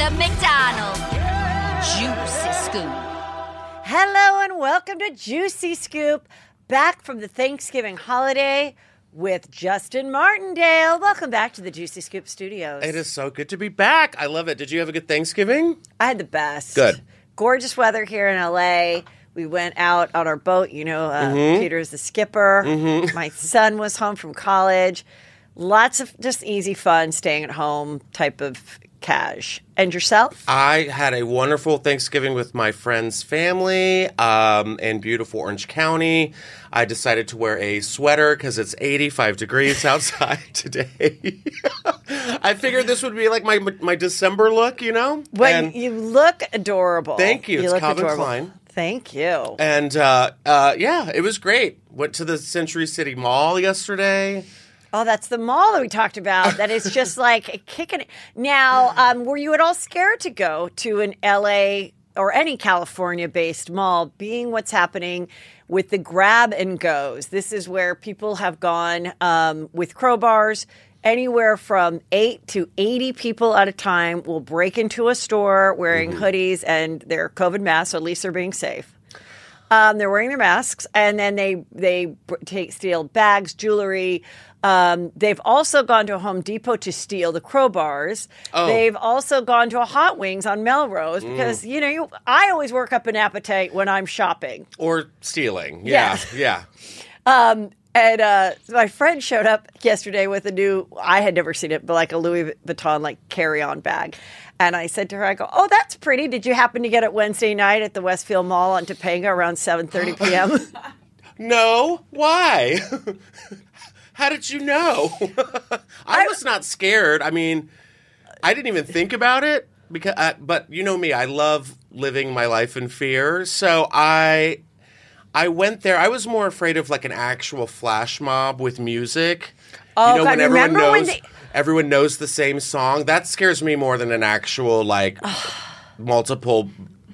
the McDonald Juicy Scoop. Hello and welcome to Juicy Scoop, back from the Thanksgiving holiday with Justin Martindale. Welcome back to the Juicy Scoop studios. It is so good to be back. I love it. Did you have a good Thanksgiving? I had the best. Good. Gorgeous weather here in LA. We went out on our boat. You know, uh, Mm-hmm. Peter's the skipper. My son was home from college. Lots of just easy fun, staying at home type of cash. And yourself? I had a wonderful Thanksgiving with my friend's family um, in beautiful Orange County. I decided to wear a sweater because it's 85 degrees outside today. I figured this would be like my my December look, you know. When and you look adorable. Thank you. It's look Calvin adorable. Klein. Thank you. and uh, uh, yeah, it was great. Went to the Century City Mall yesterday. Oh, that's the mall that we talked about. That is just like a kicking. Now, um, were you at all scared to go to an LA or any California based mall, being what's happening with the grab and goes? This is where people have gone um, with crowbars. Anywhere from eight to 80 people at a time will break into a store wearing hoodies and their COVID masks, so at least they're being safe. Um, they're wearing their masks, and then they they take steal bags, jewelry. Um, they've also gone to a Home Depot to steal the crowbars. They've also gone to a Hot Wings on Melrose because you know you, I always work up an appetite when I'm shopping. Or stealing. Yeah. Yeah. And uh, my friend showed up yesterday with a new, I had never seen it, but like a Louis Vuitton like carry on bag. And I said to her, I go, oh, that's pretty. Did you happen to get it Wednesday night at the Westfield Mall on Topanga around 7.30 p.m.? No. Why? How did you know? I was not scared. I mean, I didn't even think about it because, uh, but you know me, I love living my life in fear. So I, I went there. I was more afraid of like an actual flash mob with music. Oh, you know, God, when everyone remember when knows they- everyone knows the same song. That scares me more than an actual like multiple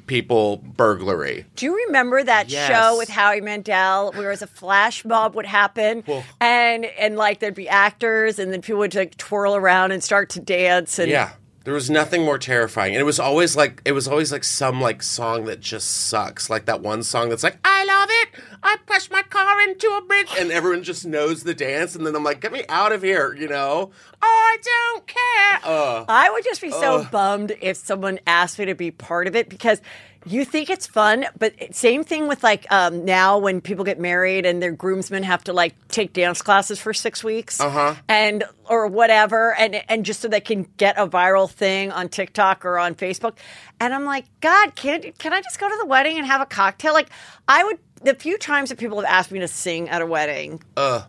people burglary. Do you remember that Yes. show with Howie Mandel where it was a flash mob would happen and and like there'd be actors and then people would like twirl around and start to dance and Yeah. There was nothing more terrifying. And it was always like it was always like some like song that just sucks. Like that one song that's like, I love it. I pushed my car into a bridge and everyone just knows the dance and then I'm like, get me out of here, you know? I don't care. Uh I would just be so bummed if someone asked me to be part of it because you think it's fun, but same thing with like um, now when people get married and their groomsmen have to like take dance classes for six weeks, uh-huh. and or whatever, and and just so they can get a viral thing on TikTok or on Facebook, and I'm like, God, can can I just go to the wedding and have a cocktail? Like I would. The few times that people have asked me to sing at a wedding,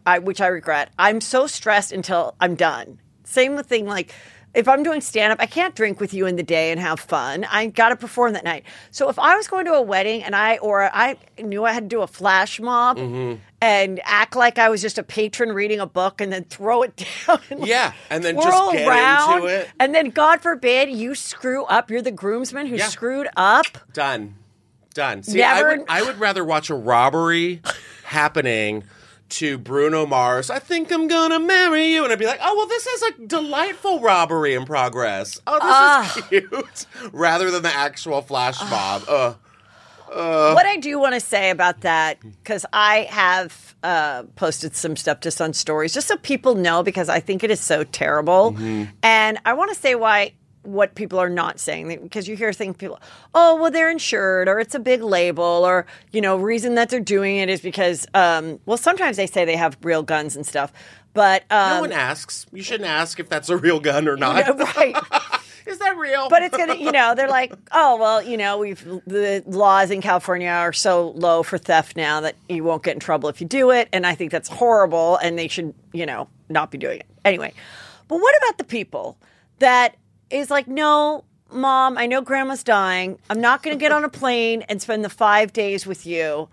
I, which I regret, I'm so stressed until I'm done. Same with thing like if I'm doing stand up, I can't drink with you in the day and have fun. I got to perform that night. So if I was going to a wedding and I or I knew I had to do a flash mob mm-hmm. and act like I was just a patron reading a book and then throw it down, and like, Yeah, and then just get into around, it. and then God forbid you screw up. You're the groomsman who Yeah. screwed up. done. Done. See, I Never- would I would rather watch a robbery happening to Bruno Mars. I think I'm gonna marry you, and I'd be like, oh well, this is a delightful robbery in progress. Oh, this Ah. is cute. Rather than the actual flash mob. Uh, what I do want to say about that, because I have uh, posted some stuff just on stories, just so people know, because I think it is so terrible. And I want to say why what people are not saying because you hear things people oh well they're insured or it's a big label or you know reason that they're doing it is because um, well sometimes they say they have real guns and stuff but um, no one asks. You shouldn't ask if that's a real gun or not. right Is that real? but it's gonna you know they're like oh well you know we've the laws in california are so low for theft now that you won't get in trouble if you do it and i think that's horrible and they should you know not be doing it anyway but what about the people that is like no mom i know grandma's dying i'm not going to get on a plane and spend the five days with you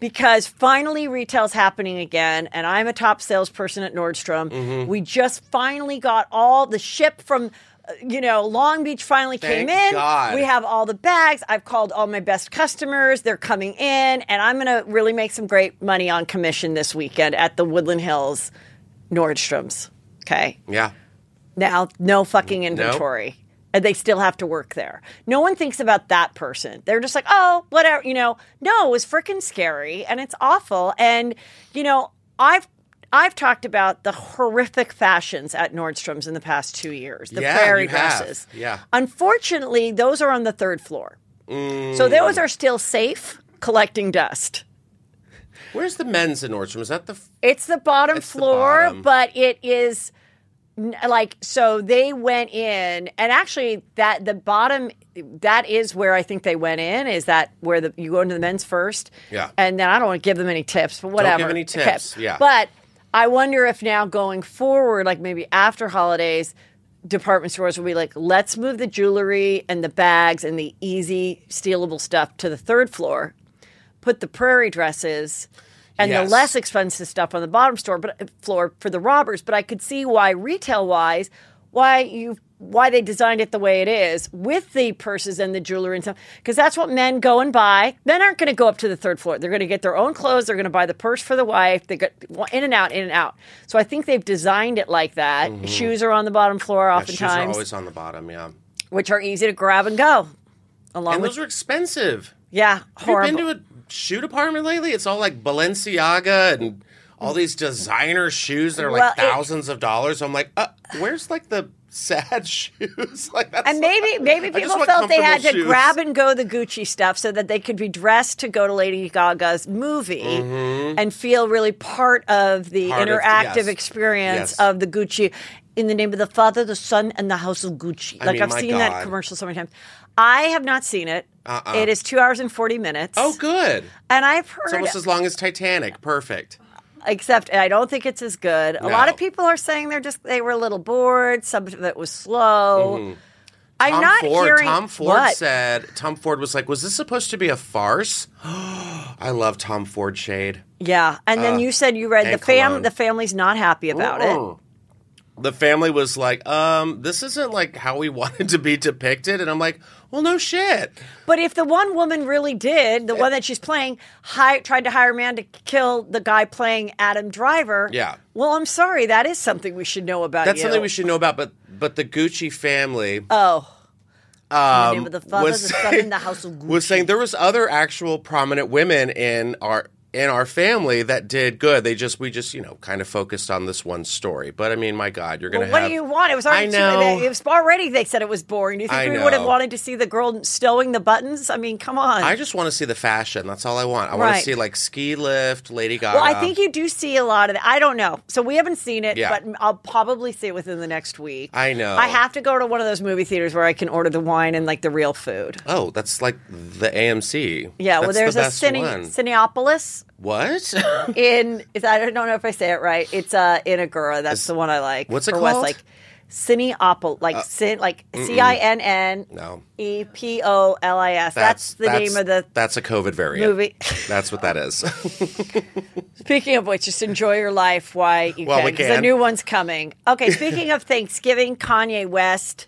because finally retail's happening again and i'm a top salesperson at nordstrom Mm-hmm. we just finally got all the ship from uh, you know long beach finally came in God. we have all the bags i've called all my best customers they're coming in and i'm going to really make some great money on commission this weekend at the woodland hills nordstrom's okay yeah. Now no fucking inventory and they still have to work there. No one thinks about that person. They're just like, oh, whatever, you know. No, it was freaking scary and it's awful. And, you know, I've I've talked about the horrific fashions at Nordstrom's in the past two years, the Yeah, prairie you have. dresses. Yeah. Unfortunately, those are on the third floor. Mm. So those are still safe collecting dust. Where's the men's in Nordstrom? Is that the? f- It's the bottom It's the floor, bottom. but it is like so they went in and actually that the bottom that is where I think they went in is that where the you go into the men's first. Yeah. And then I don't want to give them any tips, but whatever. give any Okay. tips, yeah. But I wonder if now going forward, like maybe after holidays, department stores will be like, let's move the jewelry and the bags and the easy stealable stuff to the third floor, put the prairie dresses and Yes. the less expensive stuff on the bottom store but floor for the robbers. But I could see why retail wise, why you why they designed it the way it is with the purses and the jewelry and stuff because that's what men go and buy. Men aren't going to go up to the third floor. They're going to get their own clothes. They're going to buy the purse for the wife. They get in and out, in and out. So I think they've designed it like that. Shoes are on the bottom floor Mm-hmm. Yeah, shoes are oftentimes, always on the bottom. Yeah, which are easy to grab and go. Along and with those are expensive. yeah, Have you horrible. been to a shoe department lately? It's all like Balenciaga and all these designer shoes that are like Well, it- thousands of dollars. I'm like, uh, where's like the sad shoes? like that's And maybe maybe I just people felt they had to shoes. grab and go the Gucci stuff so that they could be dressed to go to Lady Gaga's movie and feel really part of the Mm-hmm. Part of- interactive yes. experience Yes. of the Gucci in the name of the Father, the Son, and the House of Gucci. like mean, I've seen that commercial so many times. I have not seen it. Uh-uh. It is two hours and forty minutes. Oh, good. and I've heard. It's almost as long as Titanic. Perfect. except I don't think it's as good. A lot of people are saying they're just they were a little bored. Some of it was slow. I'm Mm-hmm. Tom not Ford. hearing Tom Ford what? said. Tom Ford was like, "Was this supposed to be a farce?" I love Tom Ford shade. Yeah, and then you said you read the Uh, fam. cologne. The family's not happy about it. Mm. The family was like, "Um, this isn't like how we wanted to be depicted," and I'm like, "Well, no shit." But if the one woman really did, the one that she's playing, hi- tried to hire a man to kill the guy playing Adam Driver. Yeah. Well, I'm sorry. That is something we should know about. That's you. something we should know about. But but the Gucci family Oh. In the name of the Father, Um, was the Son, and the House of Gucci. was saying there was other actual prominent women in our in our family that did good. They just we just you know kind of focused on this one story. But I mean, my God, you're gonna Well, what have. do you want? It was already I too- it was already. They said it was boring. Do you think I we would have wanted to see the girl stowing the buttons? I mean, come on. I just want to see the fashion. That's all I want. I want to see like ski lift, Lady Gaga. well, I think you do see a lot of that. I don't know. So we haven't seen it, Yeah. but I'll probably see it within the next week. I know. I have to go to one of those movie theaters where I can order the wine and like the real food. Oh, that's like the AMC. Yeah, well, there's the a Cine, one. What? in. Is, I don't know if I say it right. It's uh, in Agoura. That's Is- the one I like. what's it for called? Westlake. Cineopolis, like cin, like C I N N No. E P O L I S. That's the name of the That's a COVID variant. movie. That's what that is. Speaking of which, just enjoy your life Why you Well, can. we 'cause The can. new one's coming. Okay, speaking of Thanksgiving, Kanye West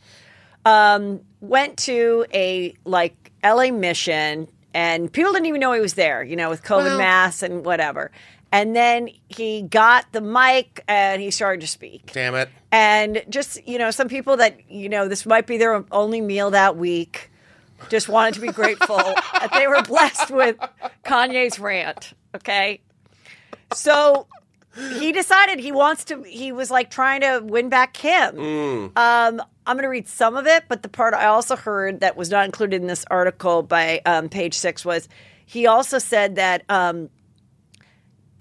um, went to a like LA mission, and people didn't even know he was there. You know, with COVID Well- masks and whatever. And then he got the mic and he started to speak. Damn it. And just, you know, some people that, you know, this might be their only meal that week just wanted to be grateful that they were blessed with Kanye's rant. Okay. So he decided he wants to, he was like trying to win back Kim. Um, I'm going to read some of it, but the part I also heard that was not included in this article by um, page six was he also said that. Um,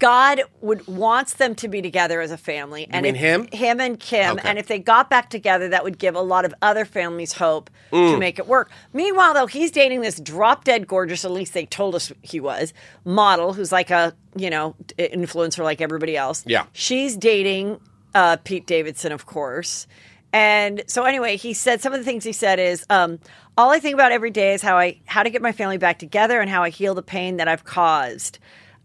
God would wants them to be together as a family. and mean if- him? Him and Kim. Okay. And if they got back together, that would give a lot of other families hope Mm. to make it work. Meanwhile, though, he's dating this drop dead gorgeous, at least they told us he was, model who's like a, you know, influencer like everybody else. Yeah. She's dating uh, Pete Davidson, of course. And so anyway, he said some of the things he said is um, all I think about every day is how I how to get my family back together and how I heal the pain that I've caused.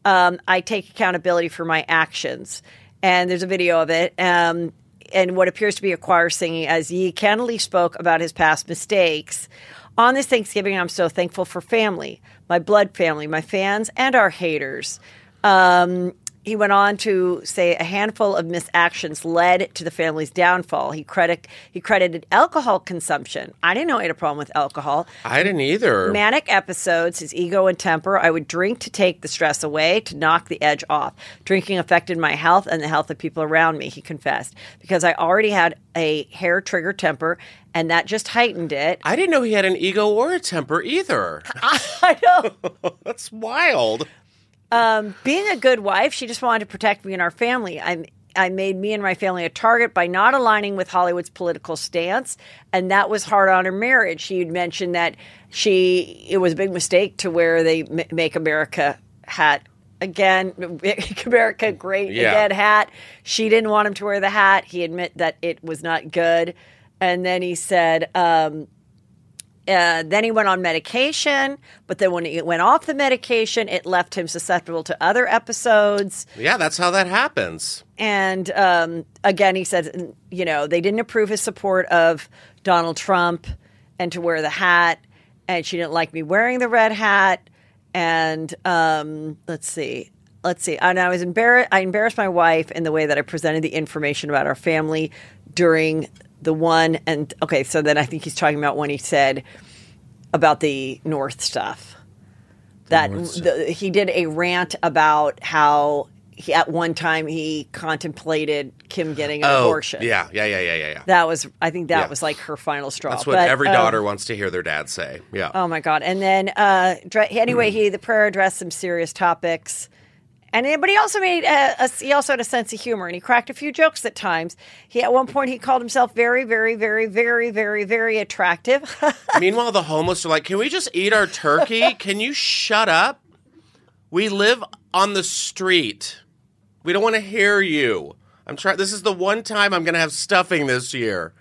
Um, I take accountability for my actions. And there's a video of it. Um, and what appears to be a choir singing as Ye candidly spoke about his past mistakes. On this Thanksgiving, I'm so thankful for family, my blood family, my fans, and our haters. Um, he went on to say a handful of misactions led to the family's downfall. He credit he credited alcohol consumption. I didn't know he had a problem with alcohol. I didn't either. Manic episodes, his ego and temper. I would drink to take the stress away, to knock the edge off. Drinking affected my health and the health of people around me, he confessed, because I already had a hair trigger temper and that just heightened it. I didn't know he had an ego or a temper either. I know. That's wild. Being a good wife, she just wanted to protect me and our family. I I made me and my family a target by not aligning with Hollywood's political stance, and that was hard on her marriage. She had mentioned that she it was a big mistake to wear the "Make America" hat again, "Make America Great Yeah. Again" hat. She didn't want him to wear the hat. He admit that it was not good, and then he said. Um, uh, then he went on medication, but then when he went off the medication, it left him susceptible to other episodes. Yeah, that's how that happens. And um, again, he said, you know, they didn't approve his support of Donald Trump and to wear the hat. And she didn't like me wearing the red hat. And um, let's see. Let's see. And I was embarrassed. I embarrassed my wife in the way that I presented the information about our family during the one. And okay, so then I think he's talking about when he said about the North stuff. That the, he did a rant about how he, at one time he contemplated Kim getting an Oh, abortion. yeah, yeah, yeah, yeah, yeah, yeah. That was, I think that Yeah. was like her final straw. That's what But, every um, daughter wants to hear their dad say. Yeah. Oh my god! And then uh, dre- anyway, he the prayer addressed some serious topics, and then- but he also made a, a, he also had a sense of humor, and he cracked a few jokes at times. He at one point he called himself very, very, very, very, very, very attractive. Meanwhile, the homeless are like, "Can we just eat our turkey? Can you shut up? We live on the street. We don't want to hear you. I'm trying. This is the one time I'm going to have stuffing this year.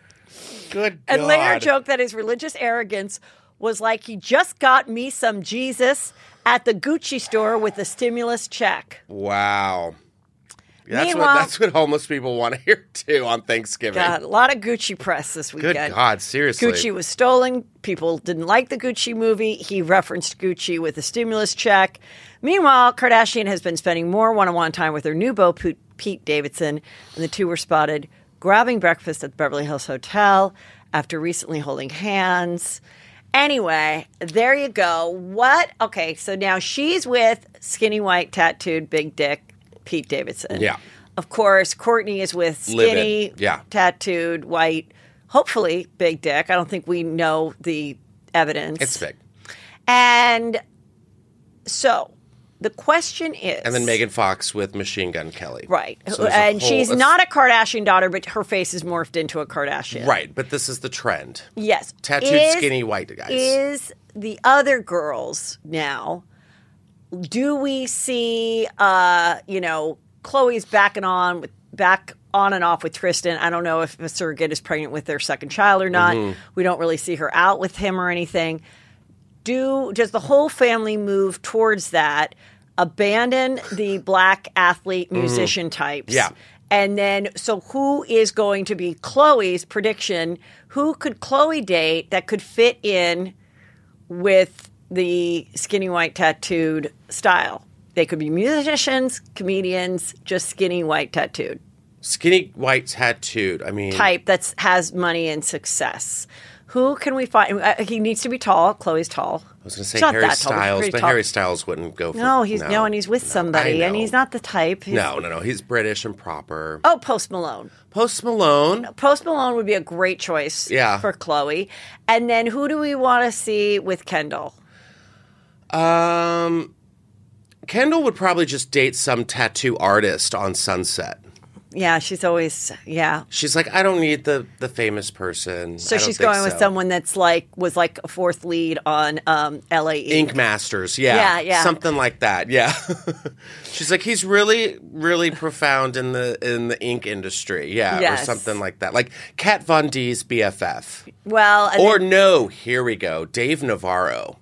Good God. and later joked that his religious arrogance was like he just got me some Jesus at the Gucci store with a stimulus check. Wow. That's what that's what homeless people want to hear too on Thanksgiving. God, a lot of Gucci press this weekend. Good. God, seriously. Gucci was stolen. People didn't like the Gucci movie. He referenced Gucci with a stimulus check. Meanwhile, Kardashian has been spending more one on one time with her new beau, Pete Davidson, and the two were spotted grabbing breakfast at the Beverly Hills Hotel after recently holding hands. Anyway, there you go. What? Okay, so now she's with skinny white tattooed big dick Pete Davidson. Yeah. Of course, Kourtney is with Livid. skinny, Yeah. tattooed, white, hopefully big dick. I don't think we know the evidence. It's big. And so the question is And then Megan Fox with Machine Gun Kelly. Right. So and whole- she's not a Kardashian daughter, but her face is morphed into a Kardashian. Right, but this is the trend. Yes. Tattooed Is- skinny white guys. Is the other girls now, do we see, uh, you know, Khloé's backing on with back on and off with Tristan. I don't know if a surrogate is pregnant with their second child or not. Mm-hmm. We don't really see her out with him or anything. Do does the whole family move towards that? Abandon the black athlete musician types. Mm-hmm. Yeah. And then, so who is going to be Khloé's prediction? Who could Khloé date that could fit in with the skinny white tattooed style? They could be musicians, comedians, just skinny white tattooed Skinny white tattooed. I mean, type that has money and success. Who can we find? Uh, he needs to be tall. Khloé's tall. I was going to say Harry that tall, Styles, but tall. Harry Styles wouldn't go for No, he's no, and he's with no, somebody, and he's not the type. He's- No, no, no. He's British and proper. Oh, Post Malone. Post Malone. Post Malone would be a great choice Yeah. for Khloé. And then who do we want to see with Kendall? Um, Kendall would probably just date some tattoo artist on Sunset. Yeah, she's always yeah. She's like, I don't need the the famous person. So I don't she's going with someone that's like was like a fourth lead on um, L.A. Ink Masters, yeah, Yeah, yeah. something like that, yeah. She's like, he's really, really profound in the in the ink industry, yeah, Yes. or something like that, like Kat Von D's BFF, Well, or then- no, here we go, Dave Navarro.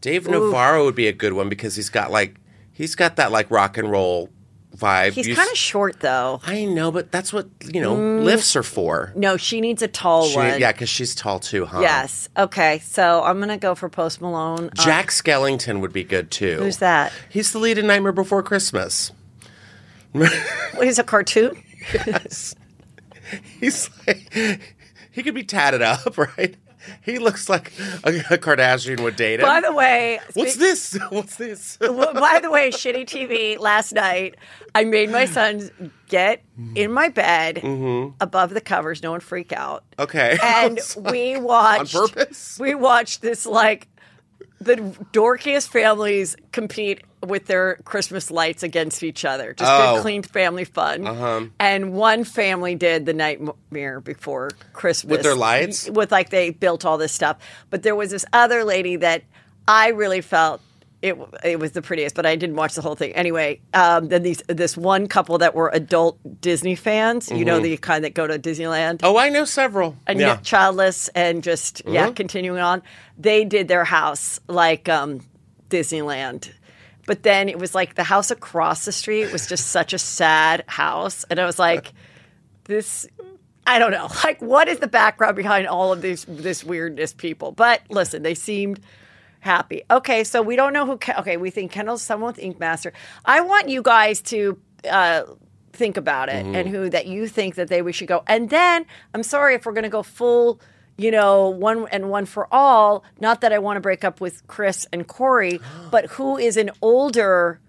Dave Navarro would be a good one because he's got like he's got that like rock and roll vibe. he's kind of short though. I know, but that's what you know lifts are for. No, she needs a tall She- one. yeah, because she's tall too, huh? Yes. Okay. So I'm gonna go for Post Malone. Uh, Jack Skellington would be good too. who's that? He's the lead in Nightmare Before Christmas. he's a cartoon? yes. He's like, he could be tatted up, right? He looks like a, a Kardashian would date him. By the way, What's speak- this? What's this? By the way, shitty TV last night, I made my sons get in my bed Mm-hmm. above the covers. No one freak out. Okay. And we watched on purpose? We watched this like the dorkiest families compete with their Christmas lights against each other. Just Oh. good, clean family fun. Uh-huh. And one family did the nightmare before Christmas With their lights? With like they built all this stuff. But there was this other lady that I really felt it it was the prettiest, but I didn't watch the whole thing. Anyway, um, then these this one couple that were adult Disney fans, you know, the kind that go to Disneyland oh, I know several. and yeah. yet childless and just yeah Mm-hmm. continuing on they did their house like um disneyland but then it was like the house across the street was just such a sad house and i was like this i don't know like what is the background behind all of these this weirdness people but listen they seemed happy okay so we don't know who okay we think kendall's someone with ink master i want you guys to uh think about it and who that you think that they we should go and then i'm sorry if we're going to go full you know one and one for all not that i want to break up with kris and corey but who is an older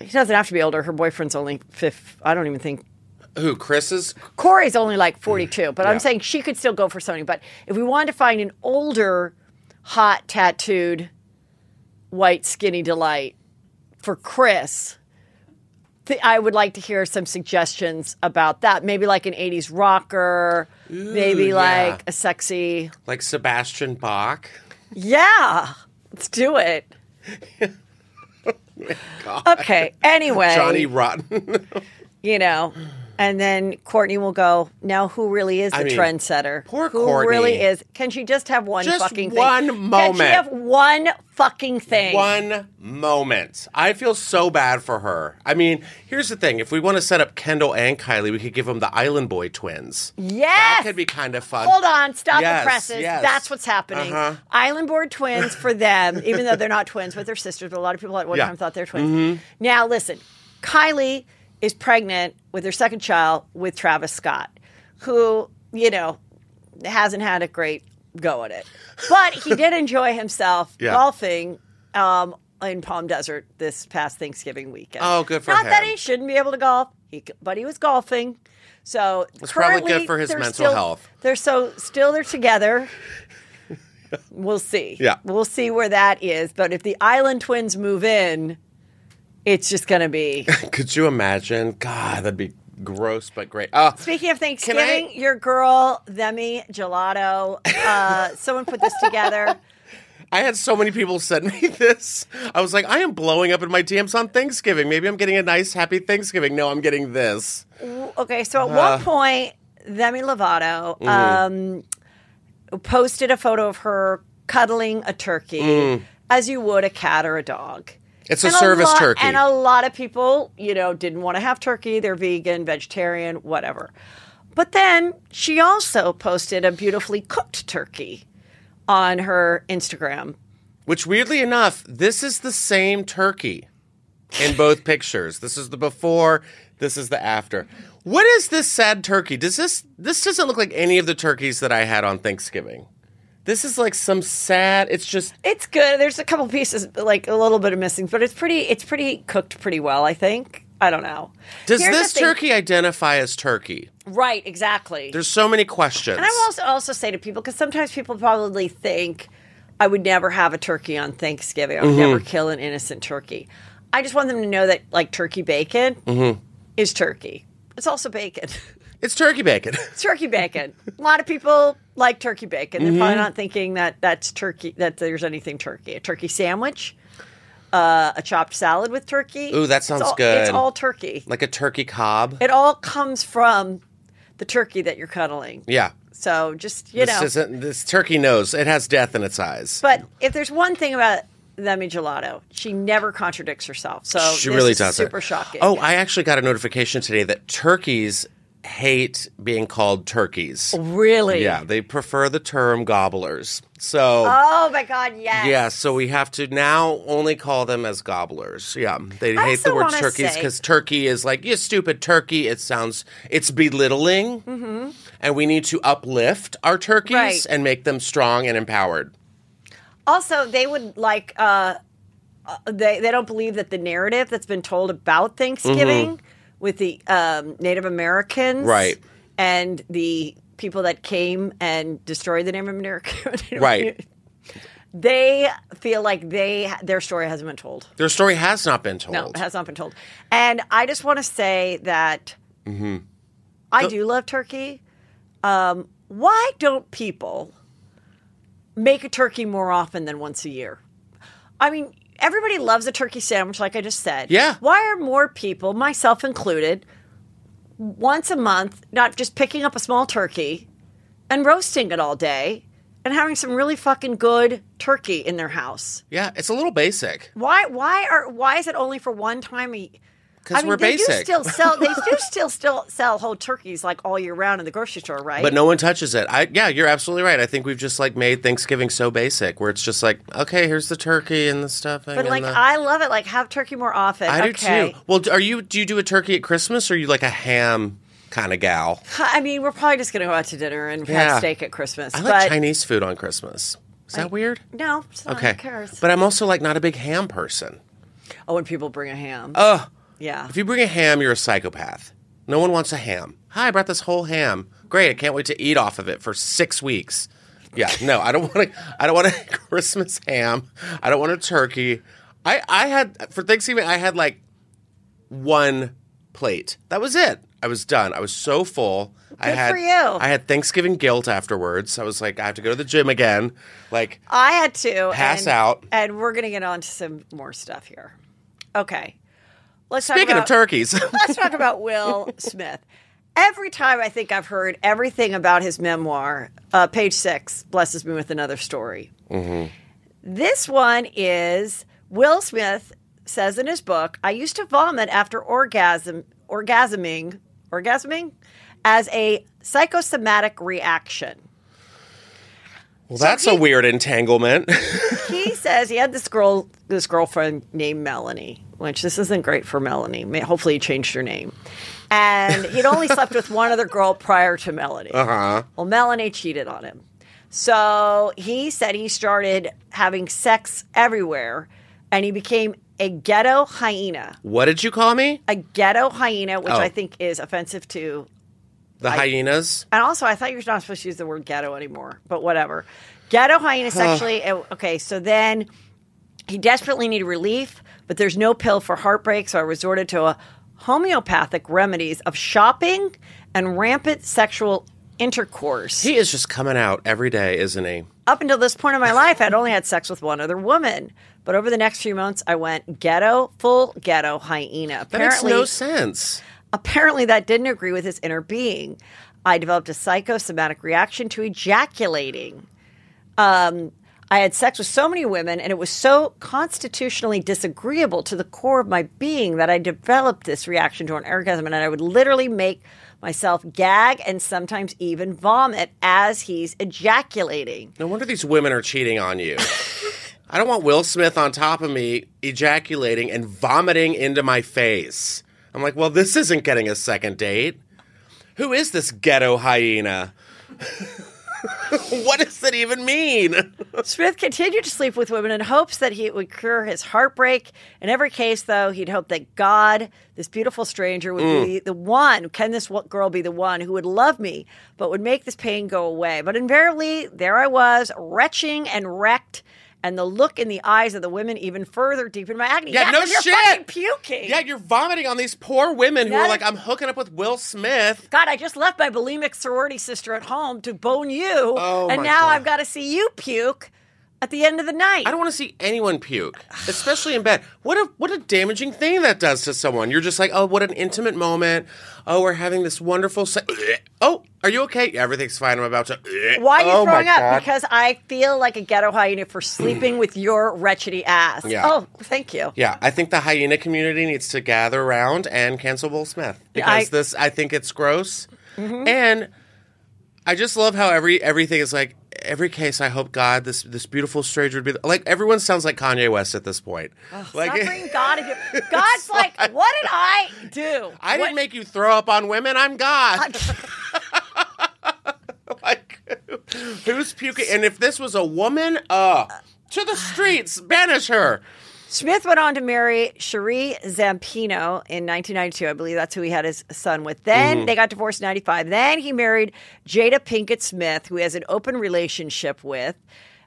he doesn't have to be older her boyfriend's only fifth i don't even think Who? Kris's? Corey's only like 42, but Yeah. I'm saying she could still go for something. But if we wanted to find an older, hot, tattooed, white, skinny delight for Kris, th- I would like to hear some suggestions about that. Maybe like an 80s rocker, maybe yeah. like a sexy. Like Sebastian Bach? Yeah, let's do it. Oh okay. Anyway, Johnny Rotten? you know, and then Kourtney will go. Now, who really is the I mean, trendsetter? poor who Kourtney. really is? Can she just have one Just fucking thing? one Can moment. she have one fucking thing? One moment. I feel so bad for her. I mean, here's the thing. If we want to set up Kendall and Kylie, we could give them the Island Boy twins. Yes. That could be kind of fun. Hold on, stop Yes, the presses. yes. That's what's happening. Uh-huh. Island Board twins for them, even though they're not twins, but they're sisters. But a lot of people at one Yeah. Mm-hmm. time thought they're twins. Now, listen, Kylie is pregnant with her second child with Travis Scott, who you know hasn't had a great go at it, but he did enjoy himself Yeah. golfing. Um, in Palm Desert this past Thanksgiving weekend. Oh, good for him. Not that he shouldn't be able to golf, he, but he was golfing. So It's probably good for his mental still- health. They're so still they're together. We'll see. Yeah. we'll see where that is. But if the Island Twins move in, it's just going to be. Could you imagine? God, that'd be gross but great. Oh, Speaking of Thanksgiving, your girl Demi Gelato, uh, someone put this together. I had so many people send me this. I was like, I am blowing up in my DMs on Thanksgiving. Maybe I'm getting a nice, happy Thanksgiving. No, I'm getting this. Okay, so at Uh. one point, Demi Lovato Mm-hmm. um, posted a photo of her cuddling a turkey, as you would a cat or a dog. It's a And service lot- turkey. And a lot of people, you know, didn't want to have turkey. They're vegan, vegetarian, whatever. But then she also posted a beautifully cooked turkey on her Instagram. Which, weirdly enough, this is the same turkey in both pictures. This is the before. This is the after. What is this sad turkey? Does this this doesn't look like any of the turkeys that I had on Thanksgiving? This is like some sad. It's just It's good. There's a couple pieces, like a little bit of missing, but it's pretty. It's pretty cooked pretty well. I think. I don't know. does Here's the this thing- turkey identify as turkey? Right. Exactly. There's so many questions. And I will also, also say to people because sometimes people probably think I would never have a turkey on Thanksgiving. I would never Mm-hmm. kill an innocent turkey. I just want them to know that like turkey bacon Mm-hmm. is turkey. It's also bacon. It's turkey bacon. It's turkey bacon. a lot of people like turkey bacon. They're Mm-hmm. probably not thinking that that's turkey. That there's anything turkey. A turkey sandwich, uh, a chopped salad with turkey. Ooh, that It's sounds all- good. It's all turkey. like a turkey cob. It all comes from the turkey that you're cuddling. yeah. So just you This know, isn't this turkey knows it has death in its eyes. But if there's one thing about Demi Gelato, she never contradicts herself. So she this really does super shocking. Oh, I actually got a notification today that turkeys hate being called turkeys. Really? Yeah, they prefer the term gobblers. So Oh my God, yes. yeah, so we have to now only call them as gobblers. Yeah, they I hate the word turkeys because turkey is like you stupid turkey. It sounds it's belittling, mm-hmm. and we need to uplift our turkeys Right. and make them strong and empowered. Also, they would like uh, uh, they they don't believe that the narrative that's been told about Thanksgiving with the um, Native Americans. Right. and the people that came and destroyed the Native American, Right. They feel like they their story hasn't been told. Their story has not been told. No, it has not been told. And I just want to say that Mm-hmm. I do love turkey. Um, why don't people make a turkey more often than once a year? I mean, everybody loves a turkey sandwich, like I just said. Yeah. Why are more people, myself included, once a month not just picking up a small turkey and roasting it all day and having some really fucking good turkey in their house? yeah, it's a little basic Why? Why are? Why is it only for one time a? Because I mean, we're they do still sell. They do still still sell whole turkeys like all year round in the grocery store, right? But no one touches it. I yeah, you're absolutely right. I think we've just like made Thanksgiving so basic, where it's just like, okay, here's the turkey and the stuffing. But like, the- I love it. Like, have turkey more often. I okay. do too. Well, are you? Do you do a turkey at Christmas, or are you like a ham kind of gal? I mean, we're probably just gonna go out to dinner and Yeah. have steak at Christmas. I but like Chinese food on Christmas. Is that weird? no, it's not, Okay, Who cares? but I'm also like not a big ham person. oh, when people bring a ham, Ugh. Yeah. If you bring a ham, you're a psychopath. No one wants a ham. Hi, I brought this whole ham. Great, I can't wait to eat off of it for six weeks. Yeah, no, I don't want to. I don't want a Christmas ham. I don't want a turkey. I I had for Thanksgiving. I had like one plate. That was it. I was done. I was so full. I Good had for you. I had Thanksgiving guilt afterwards. I was like, I have to go to the gym again. Like, I had to Pass and- out. and we're gonna get on to some more stuff here. Okay, let's speaking about, of turkeys, let's talk about Will Smith. Every time I think I've heard everything about his memoir, uh, page six blesses me with another story. This one is Will Smith says in his book, "I used to vomit after orgasm, orgasming, orgasming, as a psychosomatic reaction." well, that's a he- weird entanglement. he says he had this girl, this girlfriend named Melanie, which this isn't great for Melanie. Hopefully, he changed her name. And he'd only slept with one other girl prior to Melanie. Uh-huh. Well, Melanie cheated on him. So he said he started having sex everywhere and he became a ghetto hyena. what did you call me? A ghetto hyena, which Oh. I think is offensive to The hyenas. And also, I thought you were not supposed to use the word ghetto anymore, but whatever. Ghetto hyena sexually. okay, so then he desperately needed relief, but there's no pill for heartbreak, so I resorted to a homeopathic remedies of shopping and rampant sexual intercourse. He is just coming out every day, isn't he? Up until this point in my life, I'd only had sex with one other woman. But over the next few months, I went ghetto, full ghetto hyena. That makes Apparently, no sense. Apparently, that didn't agree with his inner being. I developed a psychosomatic reaction to ejaculating. Um, I had sex with so many women, and it was so constitutionally disagreeable to the core of my being that I developed this reaction to an orgasm, and I would literally make myself gag and sometimes even vomit as he's ejaculating. No wonder these women are cheating on you. I don't want Will Smith on top of me ejaculating and vomiting into my face. I'm like, well, this isn't getting a second date. Who is this ghetto hyena? what does that even mean? Smith continued to sleep with women in hopes that he would cure his heartbreak. In every case, though, he'd hope that God, this beautiful stranger, would be mm. the one. Can this girl be the one who would love me, but would make this pain go away? But invariably, there I was, retching and wrecked. And the look in the eyes of the women even further deepened my agony. Yeah, no 'cause you're shit. fucking puking. yeah, you're vomiting on these poor women who That are like, I'm hooking up with Will Smith. God, I just left my bulimic sorority sister at home to bone you, Oh, and now God. I've got to see you puke at the end of the night. I don't want to see anyone puke, especially in bed. What a what a damaging thing that does to someone. You're just like, oh, what an intimate moment. Oh, we're having this wonderful. Se- oh, are you okay? Yeah, everything's fine. I'm about to. Why are you oh, throwing up? God. Because I feel like a ghetto hyena for sleeping with your wretchedy ass. Yeah. Oh, thank you. Yeah, I think the hyena community needs to gather around and cancel Will Smith because I- this. I think it's gross. Mm-hmm. And I just love how every everything is like every case. I hope God this this beautiful stranger would be like everyone sounds like Kanye West at this point. like Suffering God. again. God's like, what did I do? I What- didn't make you throw up on women. I'm God. like who's puking? And if this was a woman, uh, to the streets, banish her. Smith went on to marry Sheree Zampino in 1992. I believe that's who he had his son with. Then Mm-hmm. they got divorced in 95. Then he married Jada Pinkett Smith, who he has an open relationship with.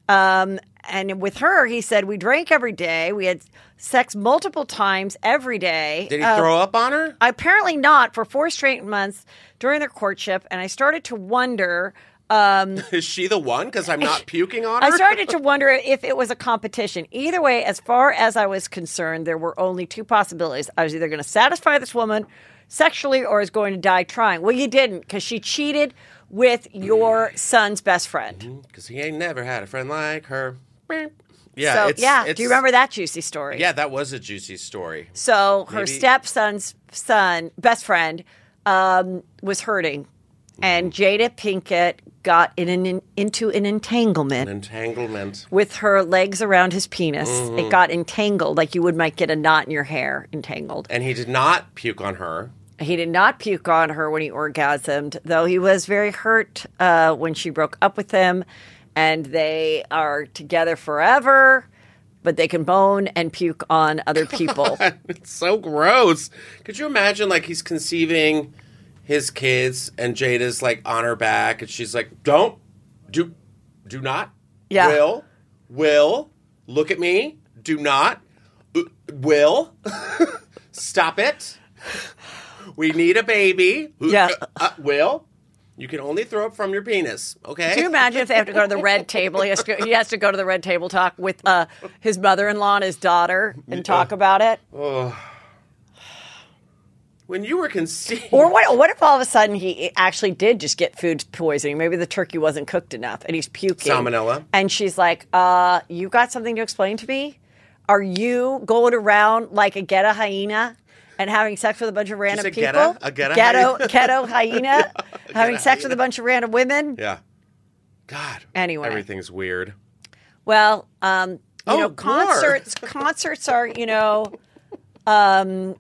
Um, and with her, he said, We drank every day. We had sex multiple times every day. Did he Uh, throw up on her? Apparently not for four straight months during their courtship. And I started to wonder. Um, Is she the one? Because I'm not puking on her. I started to wonder if it was a competition. Either way, as far as I was concerned, there were only two possibilities. I was either going to satisfy this woman sexually or I was going to die trying. Well, you didn't because she cheated with your son's best friend. Because he ain't never had a friend like her. Yeah, so, it's, yeah, it's- do you remember that juicy story? Yeah, that was a juicy story. So her stepson's son, best friend, um, was hurting. And Jada Pinkett got in an, into an entanglement Entanglement. with her legs around his penis. Mm-hmm. It got entangled, like you would might get a knot in your hair entangled. And he did not puke on her. He did not puke on her when he orgasmed, though he was very hurt uh, when she broke up with him. And they are together forever, but they can bone and puke on other people. It's so gross. Could you imagine, like, he's conceiving his kids and Jada's, like, on her back and she's like, don't, do, do not, Yeah. will, will, look at me, do not, uh, will, stop it. We need a baby. Yeah. Uh, uh, will, you can only throw up from your penis, okay? Can you imagine if they have to go to the red table? He has to, he has to go to the red table talk with uh, his mother-in-law and his daughter and talk about it. When you were conceived. Or what? What if all of a sudden he actually did just get food poisoning? Maybe the turkey wasn't cooked enough, and he's puking. Salmonella. And she's like, "Uh, you got something to explain to me? Are you going around like a ghetto hyena?" And having sex with a bunch of random people, ghetto? A ghetto ghetto, hyena? ghetto hyena, having ghetto sex with a bunch of random women. Yeah. God. Anyway. Everything's weird. Well, um, you Oh, know, concerts concerts are, you know, um,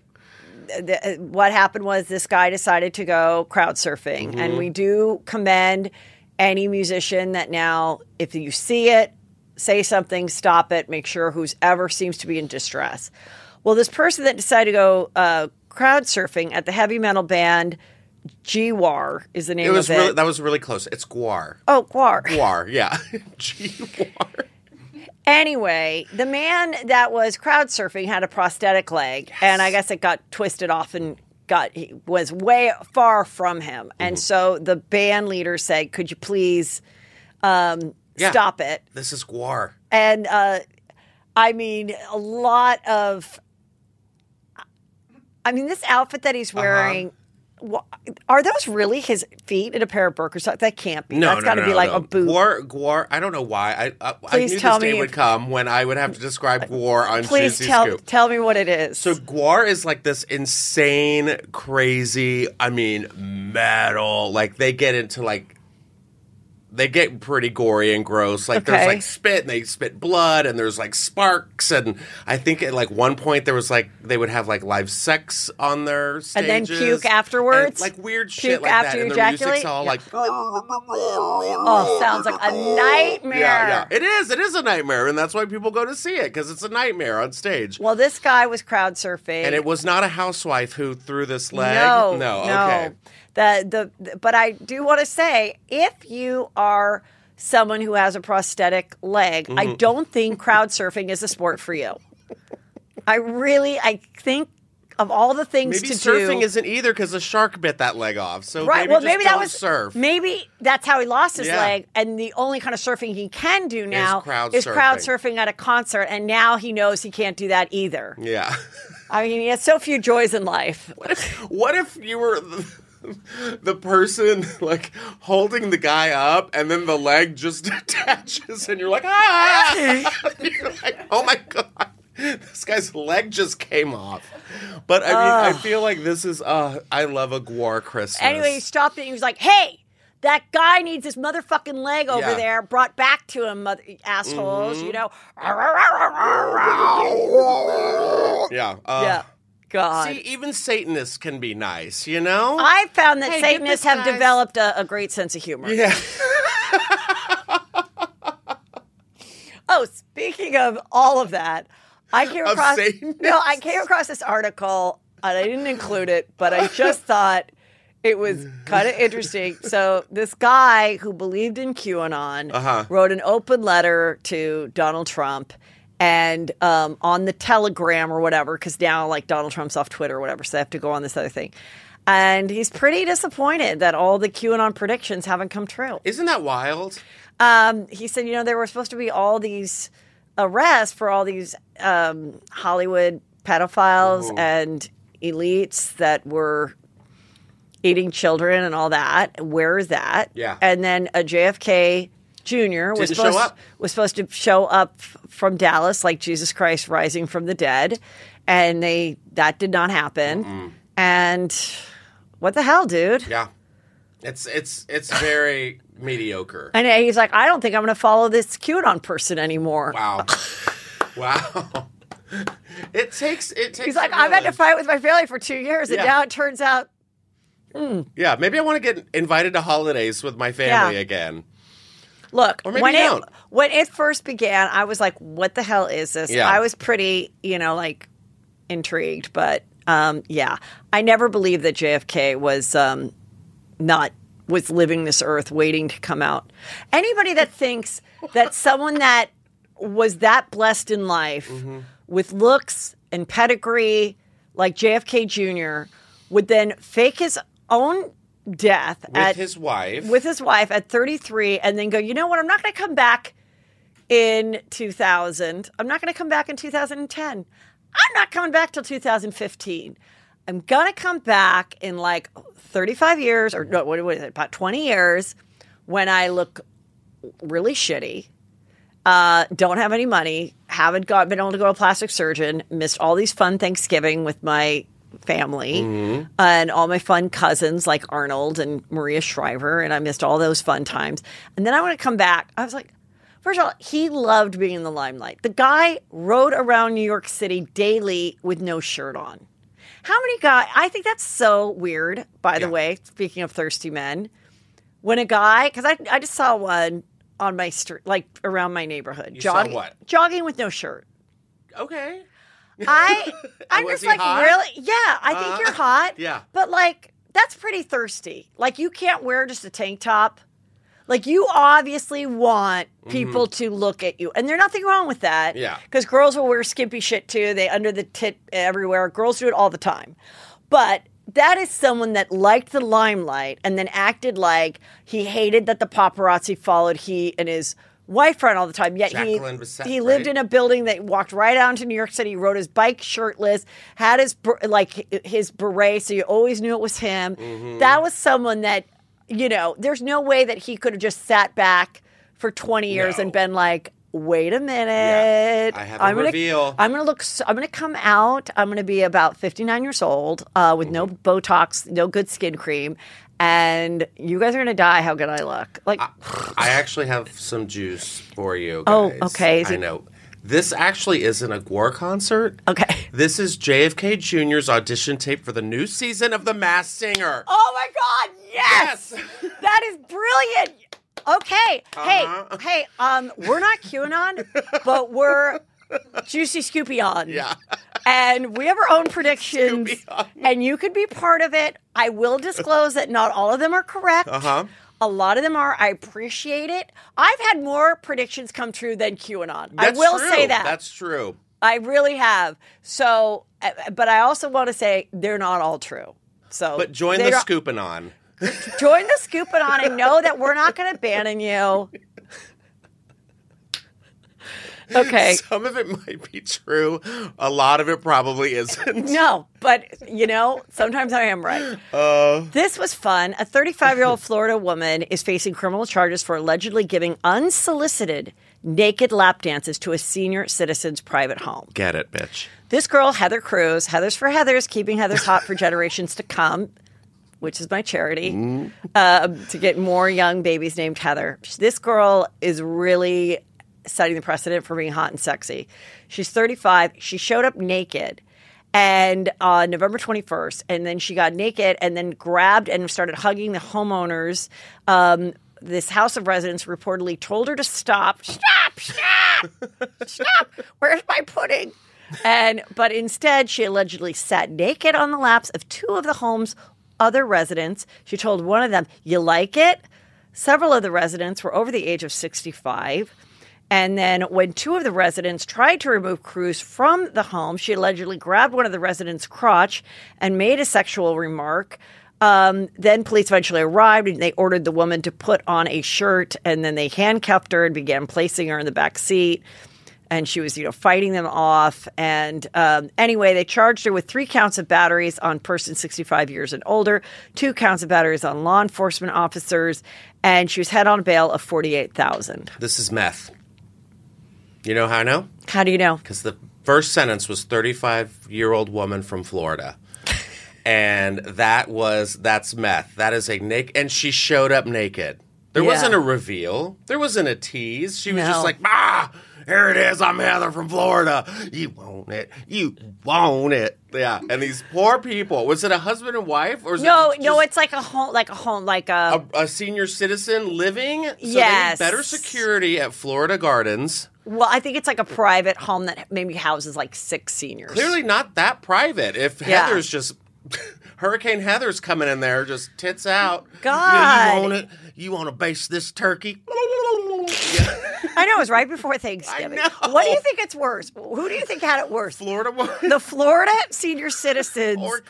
th- what happened was this guy decided to go crowd surfing, Mm-hmm. and we do commend any musician that now, if you see it, say something, stop it, make sure who's ever seems to be in distress. Well, this person that decided to go uh, crowd surfing at the heavy metal band Gwar is the name It was of it. really that was really close. It's Guar. oh, Gwar. Guar, yeah. G Guar. Anyway, the man that was crowd surfing had a prosthetic leg, and I guess it got twisted off and got he was way far from him. Mm-hmm. And so the band leader said, "Could you please um, Yeah. stop it?" This is Guar. And uh, I mean, a lot of. I mean, this outfit that Uh-huh. he's wearing. wha- Are those really his feet in a pair of Birkenstocks? That can't be. No, That's no, got to no, be like a boot. Guar, Guar. I don't know why. I I, I Please knew tell this day me would come when I would have to describe Guar on Please Juicy tell Scoop. tell me what it is. So Guar is like this insane, crazy. I mean, metal. Like they get into like. They get pretty gory and gross. Like there's like spit and they spit blood and there's like sparks and I think at like one point there was like they would have like live sex on their And then puke afterwards? and, like weird Puke shit like after that and you the music's ejaculate? all Yeah. like oh, sounds like a oh, nightmare. yeah yeah it is it is a nightmare and that's why people go to see it because it's a nightmare on stage Well, this guy was crowd surfing. and it was not a housewife who threw this leg no, no no. okay The, the but I do want to say if you are someone who has a prosthetic leg, I Mm-hmm. don't think crowd surfing is a sport for you. I really, I think of all the things maybe to surfing do. isn't either because a shark bit that leg off so Right. maybe well, just maybe that was surf Maybe that's how he lost his Yeah. leg, and the only kind of surfing he can do now crowd is crowd surfing. surfing at a concert, and now he knows he can't do that either. yeah I mean, he has so few joys in life. what if what if you were the, person like holding the guy up and then the leg just attaches and you're like ah you're like oh my god this guy's leg just came off. But I mean, I feel like this is. Uh, I love a Guar Christmas. Anyway, he stopped it. and He was like, "Hey, that guy needs his motherfucking leg over Yeah. there brought back to him, mother- assholes." Mm-hmm. You know? yeah, uh, yeah. God. See, even Satanists can be nice, you know. I found that Hey, Satanists have guy's- developed a, a great sense of humor. yeah. Oh, speaking of all of that, I came Of across Satanists? no, I came across this article and I didn't include it, but I just thought it was kind of interesting. So this guy who believed in QAnon Uh-huh. wrote an open letter to Donald Trump. And um, on the Telegram or whatever, because now like Donald Trump's off Twitter or whatever, so they have to go on this other thing. And he's pretty disappointed that all the QAnon predictions haven't come true. Isn't that wild? Um, he said, you know, there were supposed to be all these arrests for all these um, Hollywood pedophiles and elites that were eating children and all that. Where is that? Yeah. And then a JFK Jr. was Didn't supposed up. was supposed to show up f- from Dallas, like Jesus Christ rising from the dead, and they that did not happen. And what the hell, dude? Yeah. It's it's it's very mediocre. And he's like, I don't think I'm going to follow this QAnon person anymore. Wow. wow. It takes it takes He's like, I've had to fight with my family for two years, and Yeah. now it turns out, hmm. Yeah, maybe I want to get invited to holidays with my family Yeah. again. Look, when it don't. when it first began, I was like, what the hell is this? Yeah. I was pretty, you know, like intrigued, but um, yeah, I never believed that JFK was um, not was living this earth, waiting to come out. Anybody that thinks that someone that was that blessed in life Mm-hmm. with looks and pedigree like JFK Jr. would then fake his own death With at his wife. with his wife at 33 and then go, you know what? I'm not going to come back in 2000. I'm not going to come back in 2010. I'm not coming back till 2015. I'm going to come back in like 35 years or no, what, what is it? About 20 years when I look really shitty. Uh, don't have any money. Haven't got been able to go to a plastic surgeon. Missed all these fun Thanksgiving with my family mm-hmm. and all my fun cousins like Arnold and Maria Shriver, and I missed all those fun times. And then I want to come back. I was like, first of all, he loved being in the limelight. The guy rode around New York City daily with no shirt on. How many guys? I think that's so weird. By the Yeah. way, speaking of thirsty men, when a guy, because I I just saw one on my street, like around my neighborhood, saw jogging, what? jogging with no shirt. okay. I I'm Was just he like hot? really yeah, I think Uh, you're hot. yeah. But like that's pretty thirsty. Like you can't wear just a tank top. Like you obviously want people to look at you. And there's nothing wrong with that. Mm-hmm. Yeah. Cuz girls will wear skimpy shit too. They under the tit everywhere. Girls do it all the time. But that is someone that liked the limelight and then acted like he hated that the paparazzi followed he and his wife around all the time. Yet Jacqueline he Bisset, he lived right? in a building that walked right out into New York City, He rode his bike shirtless, had his like his beret, so you always knew it was him. Mm-hmm. That was someone that you know. There's no way that he could have just sat back for 20 years No. and been like. Wait a minute! I have a I'm gonna, reveal." I'm gonna look. I'm gonna come out. I'm gonna be about 59 years old, uh, with no Mm-hmm. Botox, no good skin cream, and you guys are gonna die. How good I look! Like, I actually have some juice for you. Guys. Oh, okay. Is I it- know. This actually isn't a Gore concert. okay. This is JFK Jr.'s audition tape for the new season of The Masked Singer. Oh my God! Yes, Yes. that is brilliant. Okay, Uh-huh. hey, hey, um, we're not QAnon, but we're Juicy Scoopy on. Yeah. and we have our own predictions, and you could be part of it. I will disclose that not all of them are correct. Uh-huh. A lot of them are. I appreciate it. I've had more predictions come true than QAnon. That's I will true. say that. That's true. I really have. So, uh, but I also want to say they're not all true. So, But join the scooping on. Join the scooping on and know that we're not going to abandon you. Okay. Some of it might be true. A lot of it probably isn't. No, but you know, sometimes I am right. Uh, This was fun. A 35 year old Florida woman is facing criminal charges for allegedly giving unsolicited naked lap dances to a senior citizen's private home. get it, bitch. This girl, Heather Cruz, Heather's for Heather's, keeping Heather's hot for generations to come, which is my charity, um, to get more young babies named Heather. This girl is really setting the precedent for being hot and sexy. She's 35. She showed up naked. And on November 21st, and then she got naked and then grabbed and started hugging the homeowners. Um, this house of residents reportedly told her to stop. Stop, stop, stop. Where's my pudding? And but instead, she allegedly sat naked on the laps of two of the home's other residents. She told one of them, "You like it?" Several of the residents were over the age of 65. And then, when two of the residents tried to remove Cruz from the home, she allegedly grabbed one of the residents' crotch and made a sexual remark. Um, then police eventually arrived and they ordered the woman to put on a shirt and then they handcuffed her and began placing her in the back seat and she was you know fighting them off and um, anyway they charged her with three counts of batteries on persons 65 years and older two counts of batteries on law enforcement officers and she was held on bail of 48000 This is meth. You know how I know? how do you know Because the first sentence was 35 year old woman from Florida. and that was, that's meth. That is a naked, and she showed up naked. There Yeah. wasn't a reveal. There wasn't a tease. She was No. just like, ah, here it is. I'm Heather from Florida. You want it. You want it. Yeah. And these poor people, was it a husband and wife? Or was no it no it's like a home like a home like a, a, a senior citizen living? So Yes. they need better security at Florida Gardens. well i think it's like a private home that maybe houses like six seniors clearly not that private. If Yeah. Heather's just Hurricane Heather's coming in there, just tits out. God. Yeah, you want it? You want to base this turkey? I know it was right before thanksgiving know. what do you think it's worse who do you think had it worse Florida one the florida senior citizens or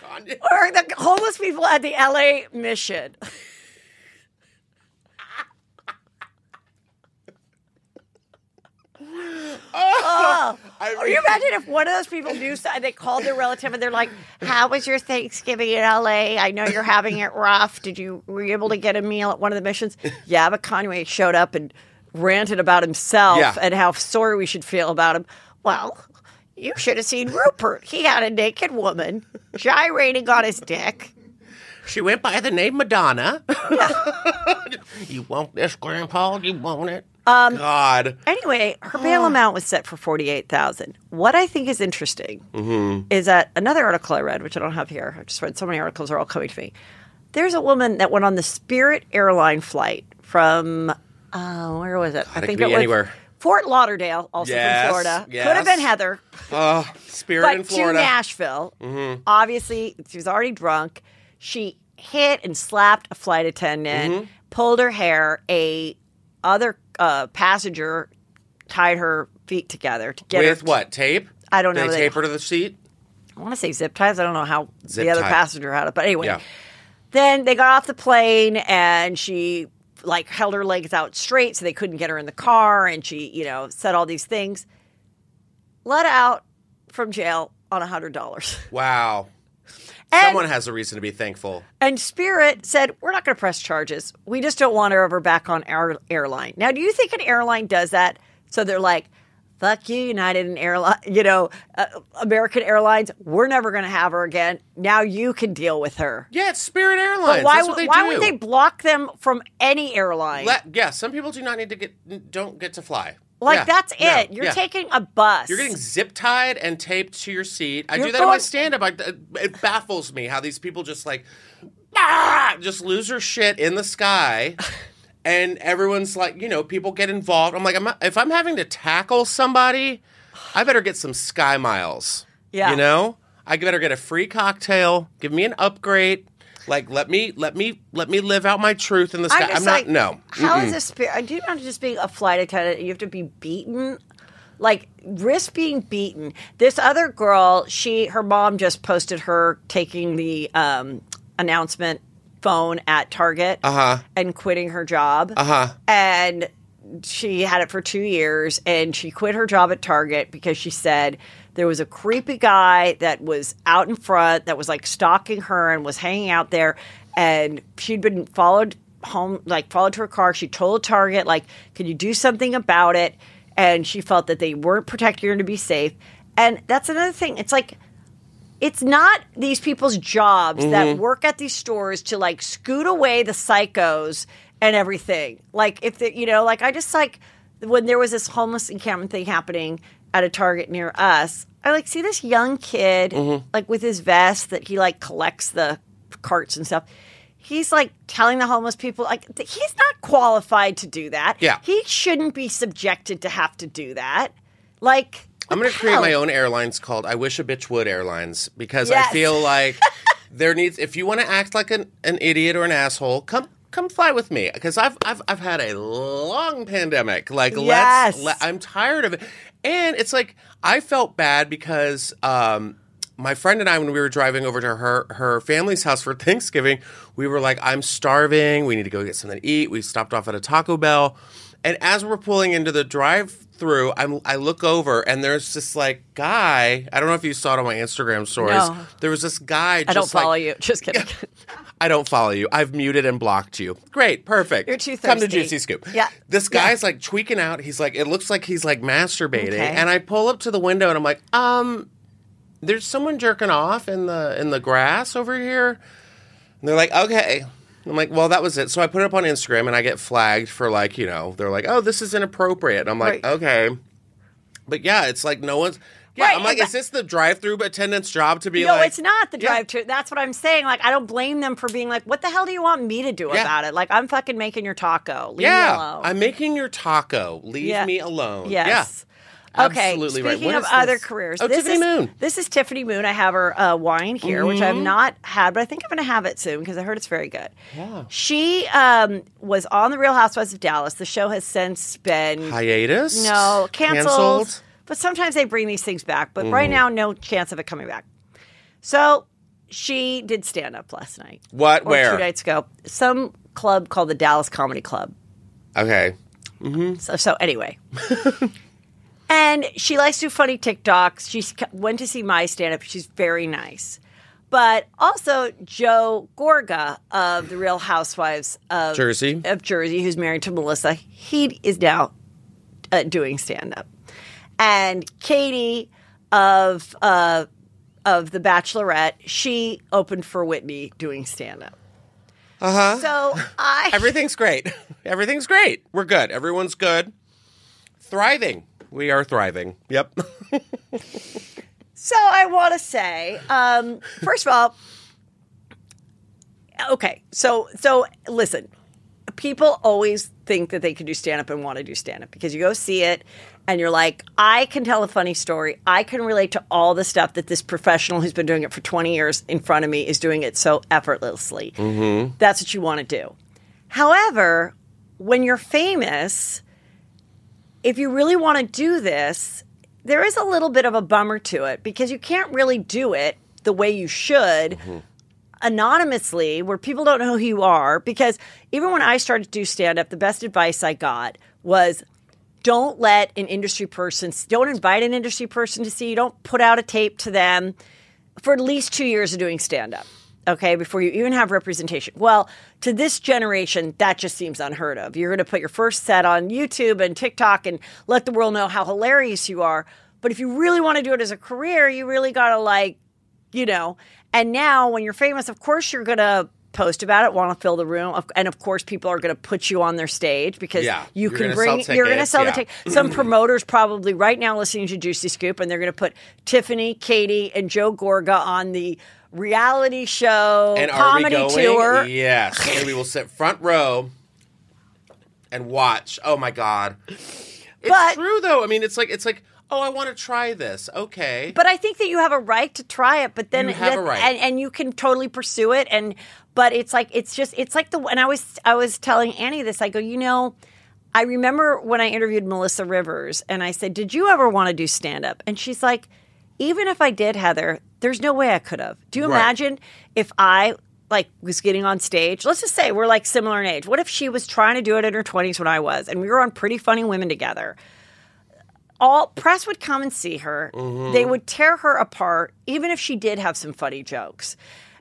or the homeless people at the LA mission. oh, I or you imagine if one of those people knew something, they called their relative and they're like, "How was your Thanksgiving in LA? I know you're having it rough. Did you were you able to get a meal at one of the missions?" Yeah, but Kanye showed up and ranted about himself Yeah. and how sorry we should feel about him. Well, you should have seen Rupert. He had a naked woman gyrating on his dick. She went by the name Madonna. you want this, Grandpa? You want it? Um, God. Anyway, her bail amount was set for forty eight thousand. What I think is interesting is that another article I read, which I don't have here. I just read so many articles; are all coming to me. There's a woman that went on the Spirit airline flight from uh, where was it? God, I think it could be anywhere. Fort Lauderdale, also Yes, from Florida. Yes. Could have been Heather, Oh, spirit but in Florida. to. Nashville. Obviously, she was already drunk. She hit and slapped a flight attendant, Mm-hmm. pulled her hair. A other uh, passenger tied her feet together to get With her. what? Tape? I don't know. They They- tape her to the seat? I want to say zip ties. I don't know how Zip the other tie. passenger had it, but anyway. Yeah. Then they got off the plane and she like held her legs out straight so they couldn't get her in the car and she, you know, said all these things. Let out from jail on a hundred dollars. Wow. And- Someone has a reason to be thankful. And Spirit said, We're not going to press charges. We just don't want her ever back on our airline. Now, do you think an airline does that? So they're like, Fuck you, United and Airline, you know, uh, American Airlines. We're never going to have her again. Now you can deal with her. Yeah, it's Spirit Airlines. But why, That's what they why do. would they block them from any airline? Let, yeah, some people do not need to get don't get to fly. Like Yeah, that's no, it. You're yeah. taking a bus. You're getting zip tied and taped to your seat. I You're do that in my stand up. It baffles me how these people just like ah, just lose their shit in the sky. And everyone's like, you know, people get involved. I'm like, I'm not- if I'm having to tackle somebody, I better get some sky miles. Yeah. You know? I better get a free cocktail, give me an upgrade. Like let me let me let me live out my truth in the sky. I'm, not like, no. How is this? Spirit? Do you not just being a flight attendant? You have to be beaten. Like risk being beaten. This other girl, she her mom just posted her taking the um, announcement phone at Target Uh-huh. and quitting her job. Uh-huh. And she had it for two years and she quit her job at Target because she said there was a creepy guy that was out in front that was like stalking her and was hanging out there. And she'd been followed home, like followed to her car. She told Target, like, can you do something about it? And she felt that they weren't protecting her to be safe. And that's another thing. It's like, it's not these people's jobs that mm-hmm. work at these stores to like scoot away the psychos and everything. Like if they, you know, like I just like when there was this homeless encampment thing happening at a Target near us. I like see this young kid mm-hmm. like with his vest that he like collects the carts and stuff. He's like telling the homeless people like th- he's not qualified to do that. Yeah. he shouldn't be subjected to have to do that. Like I'm going to create my own airlines called I Wish a Bitch Would Airlines because Yes. I feel like there needs if you want to act like an, an idiot or an asshole, come come fly with me because I've I've I've had a long pandemic. Like Yes. let's let, I'm tired of it. And it's like I felt bad because um my friend and I, when we were driving over to her her family's house for Thanksgiving, we were like, "I'm starving. We need to go get something to eat." We stopped off at a Taco Bell, and as we're pulling into the drive-through, I'm I look over and there's this like guy. I don't know if you saw it on my Instagram stories. No. There was this guy. I don't follow like, you. Just kidding. I don't follow you. I've muted and blocked you. Great, perfect. You're too thirsty. Come to. Juicy Scoop. Yeah. This guy's like tweaking out. He's like, it looks like he's like masturbating. Okay. And I pull up to the window and I'm like, um, there's someone jerking off in the in the grass over here. And they're like, okay. I'm like, well, that was it. So I put it up on Instagram and I get flagged for like, you know, they're like, oh, this is inappropriate. And I'm like, Right. okay. But yeah, it's like no one's. Yeah, Right, I'm like, is this the drive-through attendant's job to be like no, like? it's not the Yeah. drive to. That's what I'm saying. Like, I don't blame them for being like, "What the hell do you want me to do Yeah. about it?" Like, I'm fucking making your taco. Leave me Yeah, alone. I'm making your taco. Leave Yeah. me alone. Yes. Yeah. Okay. Absolutely right. Speaking What of other this? careers, Oh, this Tiffany is Moon. this is Tiffany Moon. I have her uh, wine here, which I've not had, but I think I'm going to have it soon because I heard it's very good. Yeah. She um, was on the Real Housewives of Dallas. The show has since been Hiatus? no canceled, Canceled? But sometimes they bring these things back. But Mm-hmm. right now, no chance of it coming back. So she did stand up last night. What? or Where? Two nights ago, some club called the Dallas Comedy Club. Okay. So, so anyway. and she likes to do funny TikToks. She went to see my stand up. She's very nice. But also Joe Gorga of the Real Housewives of Jersey. of Jersey, who's married to Melissa, he is now uh, doing stand up. And Katie of uh, of The Bachelorette, she opened for Whitney doing stand up. Uh huh. So I Everything's great. Everything's great. We're good. Everyone's good. Thriving. We are thriving. Yep. So I want to say, um, first of all, okay. So so listen, people always think that they can do stand up and want to do stand up because you go see it and you're like, I can tell a funny story. I can relate to all the stuff that this professional who's been doing it for 20 years in front of me is doing it so effortlessly. Mm-hmm. That's what you want to do. However, when you're famous, if you really want to do this, there is a little bit of a bummer to it because you can't really do it the way you should mm-hmm. anonymously where people don't know who you are. Because even when I started to do stand up, the best advice I got was don't let an industry person, don't invite an industry person to see you, don't put out a tape to them for at least two years of doing stand up. Okay, before you even have representation. Well, to this generation, that just seems unheard of. You're going to put your first set on YouTube and TikTok and let the world know how hilarious you are. But if you really want to do it as a career, you really got to, like, you know. And now, when you're famous, of course, you're going to post about it, want to fill the room. And of course, people are going to put you on their stage because Yeah, you you're can bring, you're going to sell the yeah. ticket. Some promoters probably right now listening to Juicy Scoop, and they're going to put Tiffany, Katie, and Joe Gorga on the reality show and are we comedy going? tour. Yes. and we will sit front row and watch. Oh my god. It's But- true though. I mean, it's like it's like, oh, I want to try this. Okay. But I think that you have a right to try it. But then You have a right. and, and you can totally pursue it. And but it's like it's just it's like the and I was I was telling Annie this. I go, you know, I remember when I interviewed Melissa Rivers, and I said, "Did you ever want to do stand up?" And she's like, "Even if I did, Heather, there's no way I could have. Do you Right. imagine if I like was getting on stage, let's just say we're like similar in age. What if she was trying to do it in her 20s when I was and we were on Pretty Funny Women together? All press would come and see her. Mm-hmm. They would tear her apart even if she did have some funny jokes.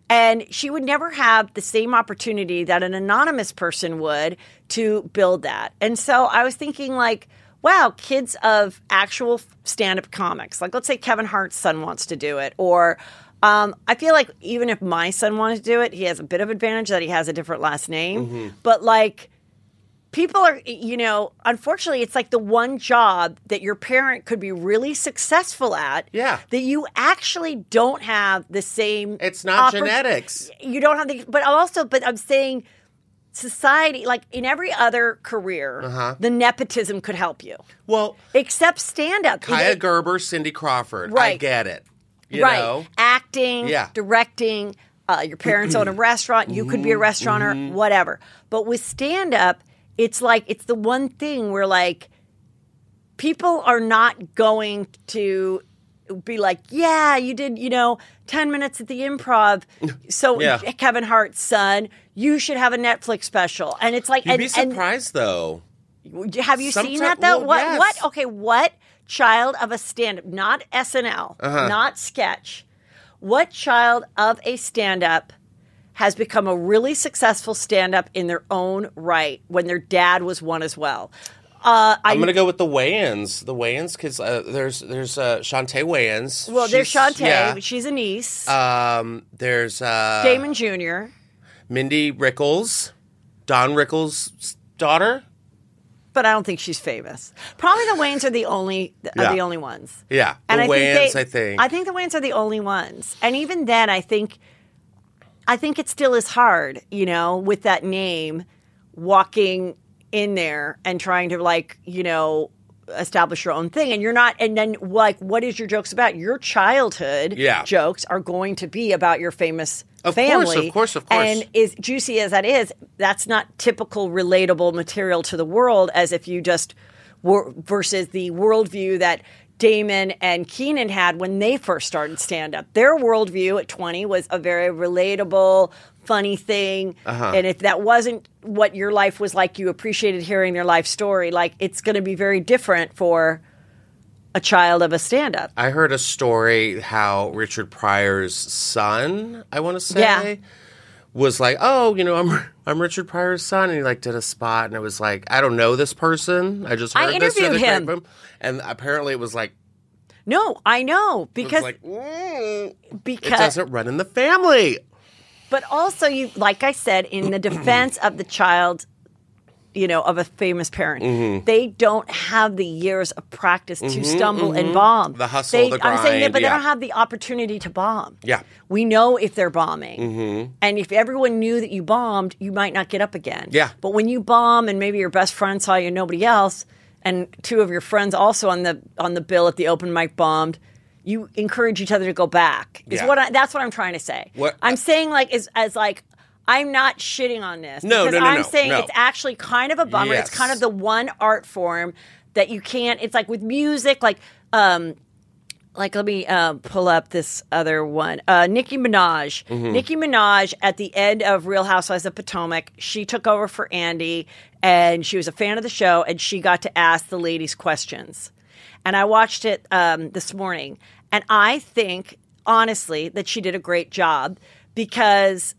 And she would never have the same opportunity that an anonymous person would to build that. And so I was thinking like wow, kids of actual stand-up comics. Like let's say Kevin Hart's son wants to do it or um, I feel like even if my son wanted to do it, he has a bit of advantage that he has a different last name. But like, people are, you know, unfortunately, it's like the one job that your parent could be really successful at. Yeah. That you actually don't have the same. It's not oppor- genetics. You don't have the, but also, but I'm saying society, like in every other career, Uh-huh. the nepotism could help you, Well, except stand up. Kaia Gerber, Cindy Crawford. I get it. You right. know? Acting, Yeah. directing, uh, your parents own a restaurant, you could be Mm-hmm. a restaurateur, whatever. But with stand up, it's like, it's the one thing where like people are not going to be like, yeah, you did, you know, 10 minutes at the improv. So, Yeah. Kevin Hart's son, you should have a Netflix special. And it's like, You'd and, be and surprised, though. have you seen that though? well, what? yes. What? Okay, what child of a stand-up, not SNL, Uh-huh. not sketch, what child of a stand-up has become a really successful stand-up in their own right when their dad was one as well? Uh, I I'm gonna go with the Wayans. The Wayans, because uh, there's there's uh, Chaunté Wayans. well, there's She's- Chaunté. yeah. She's a niece. Um, there's uh, Damon Jr. Mindy Rickles, Don Rickles' daughter. But I don't think she's famous. Probably the Wayans are the only are Yeah. the only ones. Yeah, the I Wayans. I think. I think the Wayans are the only ones. And even then, I think, I think it still is hard, you know, with that name, walking in there and trying to like, you know, establish your own thing. And you're not. And then, like, what is your jokes about? Your childhood Yeah. jokes are going to be about your famous. Of course, family. of course, of course. And as juicy as that is, that's not typical relatable material to the world as if you just were versus the worldview that Damon and Keenen had when they first started stand up. Their worldview at 20 was a very relatable, funny thing. Uh-huh. And if that wasn't what your life was like, you appreciated hearing their life story, like it's going to be very different for a child of a stand up. I heard a story how Richard Pryor's son, I want to say, Yeah. Was like, "Oh, you know, I'm I'm Richard Pryor's son," and he like did a spot, and it was like, "I don't know this person. I just I heard this interviewed the him. grapevine." and apparently it was like, No, I know because like, mm, it doesn't run in the family. But also, you like I said, in the defense of the child, you know, of a famous parent, Mm-hmm. they don't have the years of practice to stumble and bomb. The hustle, They, the I'm saying that, grind, but they don't have the opportunity to bomb. Yeah. we know if they're bombing, Mm-hmm. and if everyone knew that you bombed, you might not get up again. Yeah. but when you bomb, and maybe your best friend saw you, and nobody else, and two of your friends also on the on the bill at the open mic bombed. You encourage each other to go back. Is Yeah. what I, that's what I'm trying to say. What- I'm saying like is as like I'm not shitting on this. No, because no, no, I'm no, saying no. it's actually kind of a bummer. It's kind of the one art form that you can't. It's like with music, like um, like let me uh, pull up this other one. Uh, Nicki Minaj. Mm-hmm. Nicki Minaj at the end of Real Housewives of Potomac, she took over for Andy, and she was a fan of the show, and she got to ask the ladies questions. And I watched it um, this morning, and I think honestly that she did a great job because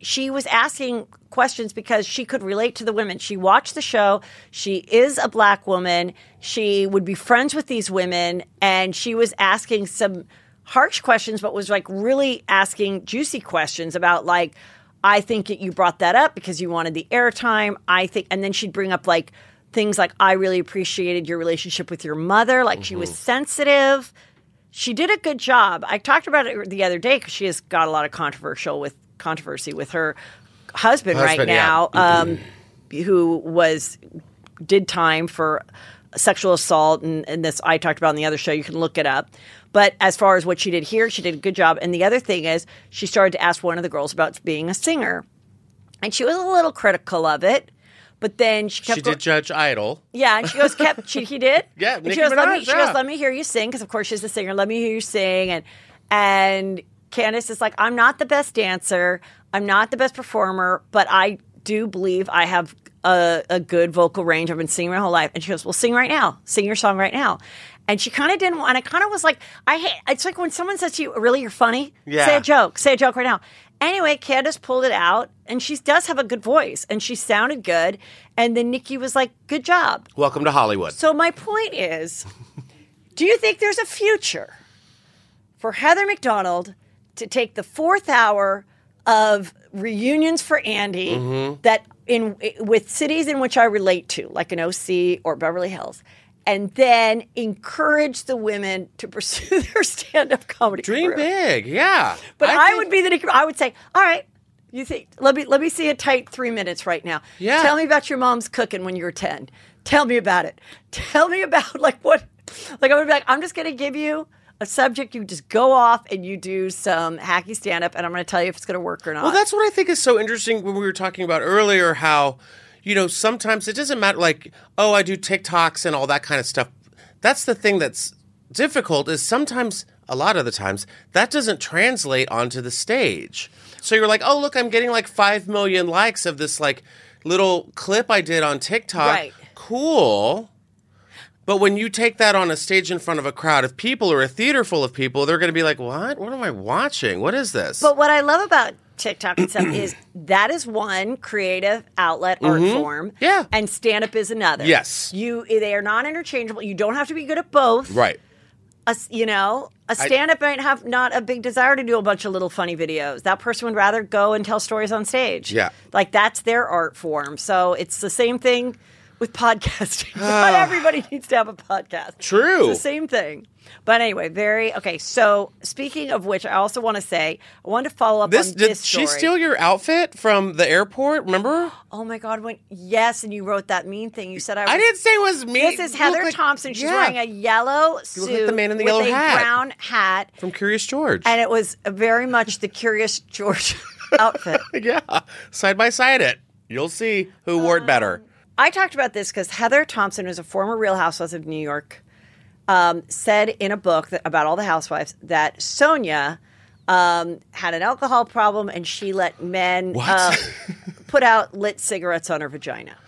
she was asking questions because she could relate to the women. She watched the show. She is a black woman. She would be friends with these women, and she was asking some harsh questions, but was like really asking juicy questions about like, I think that you brought that up because you wanted the airtime. I think, and then she'd bring up like things like, I really appreciated your relationship with your mother. Like she was mm-hmm. sensitive she did a good job. I talked about it the other day because she has got a lot of controversial with controversy with her husband, right Husband, yeah. now, um, who was did time for sexual assault and, and this I talked about on the other show. You can look it up. But as far as what she did here, she did a good job. And the other thing is, she started to ask one of the girls about being a singer, and she was a little critical of it. But then she kept She did Judge Idol. yeah, and she goes, kept she he did. Yeah, and Nicki she goes, let me. Minaj, She goes, let me hear you sing because of course she's a singer. Let me hear you sing, and and Candiace is like, I'm not the best dancer, I'm not the best performer, but I do believe I have a, a good vocal range. I've been singing my whole life. And she goes, Well, sing right now. Sing your song right now. And she kind of didn't want. And I kind of was like, I hate. It's like when someone says to you, "Really, you're funny." Yeah. Say a joke. Say a joke right now. Anyway, Candiace pulled it out, and she does have a good voice, and she sounded good. And then Nicki was like, "Good job." Welcome to Hollywood. So my point is, do you think there's a future for Heather McDonald to take the fourth hour of reunions for Andy Mm-hmm. that in with cities in which I relate to, like an OC or Beverly Hills, and then encourage the women to pursue their stand-up comedy Dream career? big, yeah. But I, think- would be the. I would say, all right. You think? Let me let me see a tight three minutes right now. Yeah. Tell me about your mom's cooking when you were ten. Tell me about it. Tell me about like what. Like I'm gonna be like I'm just gonna give you a subject. You just go off and you do some hacky stand up, and I'm gonna tell you if it's gonna work or not. Well, that's what I think is so interesting when we were talking about earlier how, you know, sometimes it doesn't matter, like, oh, I do TikToks and all that kind of stuff. That's the thing that's difficult is sometimes, a lot of the times, that doesn't translate onto the stage. So you're like, oh, look, I'm getting like 5 million likes of this, like, little clip I did on TikTok. Right. Cool. But when you take that on a stage in front of a crowd of people or a theater full of people, they're going to be like, what? What am I watching? What is this? But what I love about TikTok and stuff is that is one creative outlet art form. Mm-hmm. Yeah. And stand up is another. Yes. You they are non interchangeable. You don't have to be good at both. right. a, you know, a stand up might have not a big desire to do a bunch of little funny videos. That person would rather go and tell stories on stage. Yeah. Like that's their art form. So it's the same thing with podcasting. not everybody needs to have a podcast. True. It's the same thing. But anyway, very okay. So speaking of which, I also want to say I wanted to follow up This on did this she steal your outfit from the airport? Remember? Oh my God! When yes, and you wrote that mean thing. You said I. Was, I didn't say it was me. This is Heather like- Thomson. She's Yeah. wearing a yellow look suit like the man in the yellow a hat. brown hat. from Curious George. and it was very much the Curious George outfit. yeah, side by side it. You'll see who wore it better. Um, I talked about this because Heather Thomson, who's a former Real Housewives of New York, um, said in a book that, about all the housewives that Sonja um, had an alcohol problem and she let men uh, put out lit cigarettes on her vagina.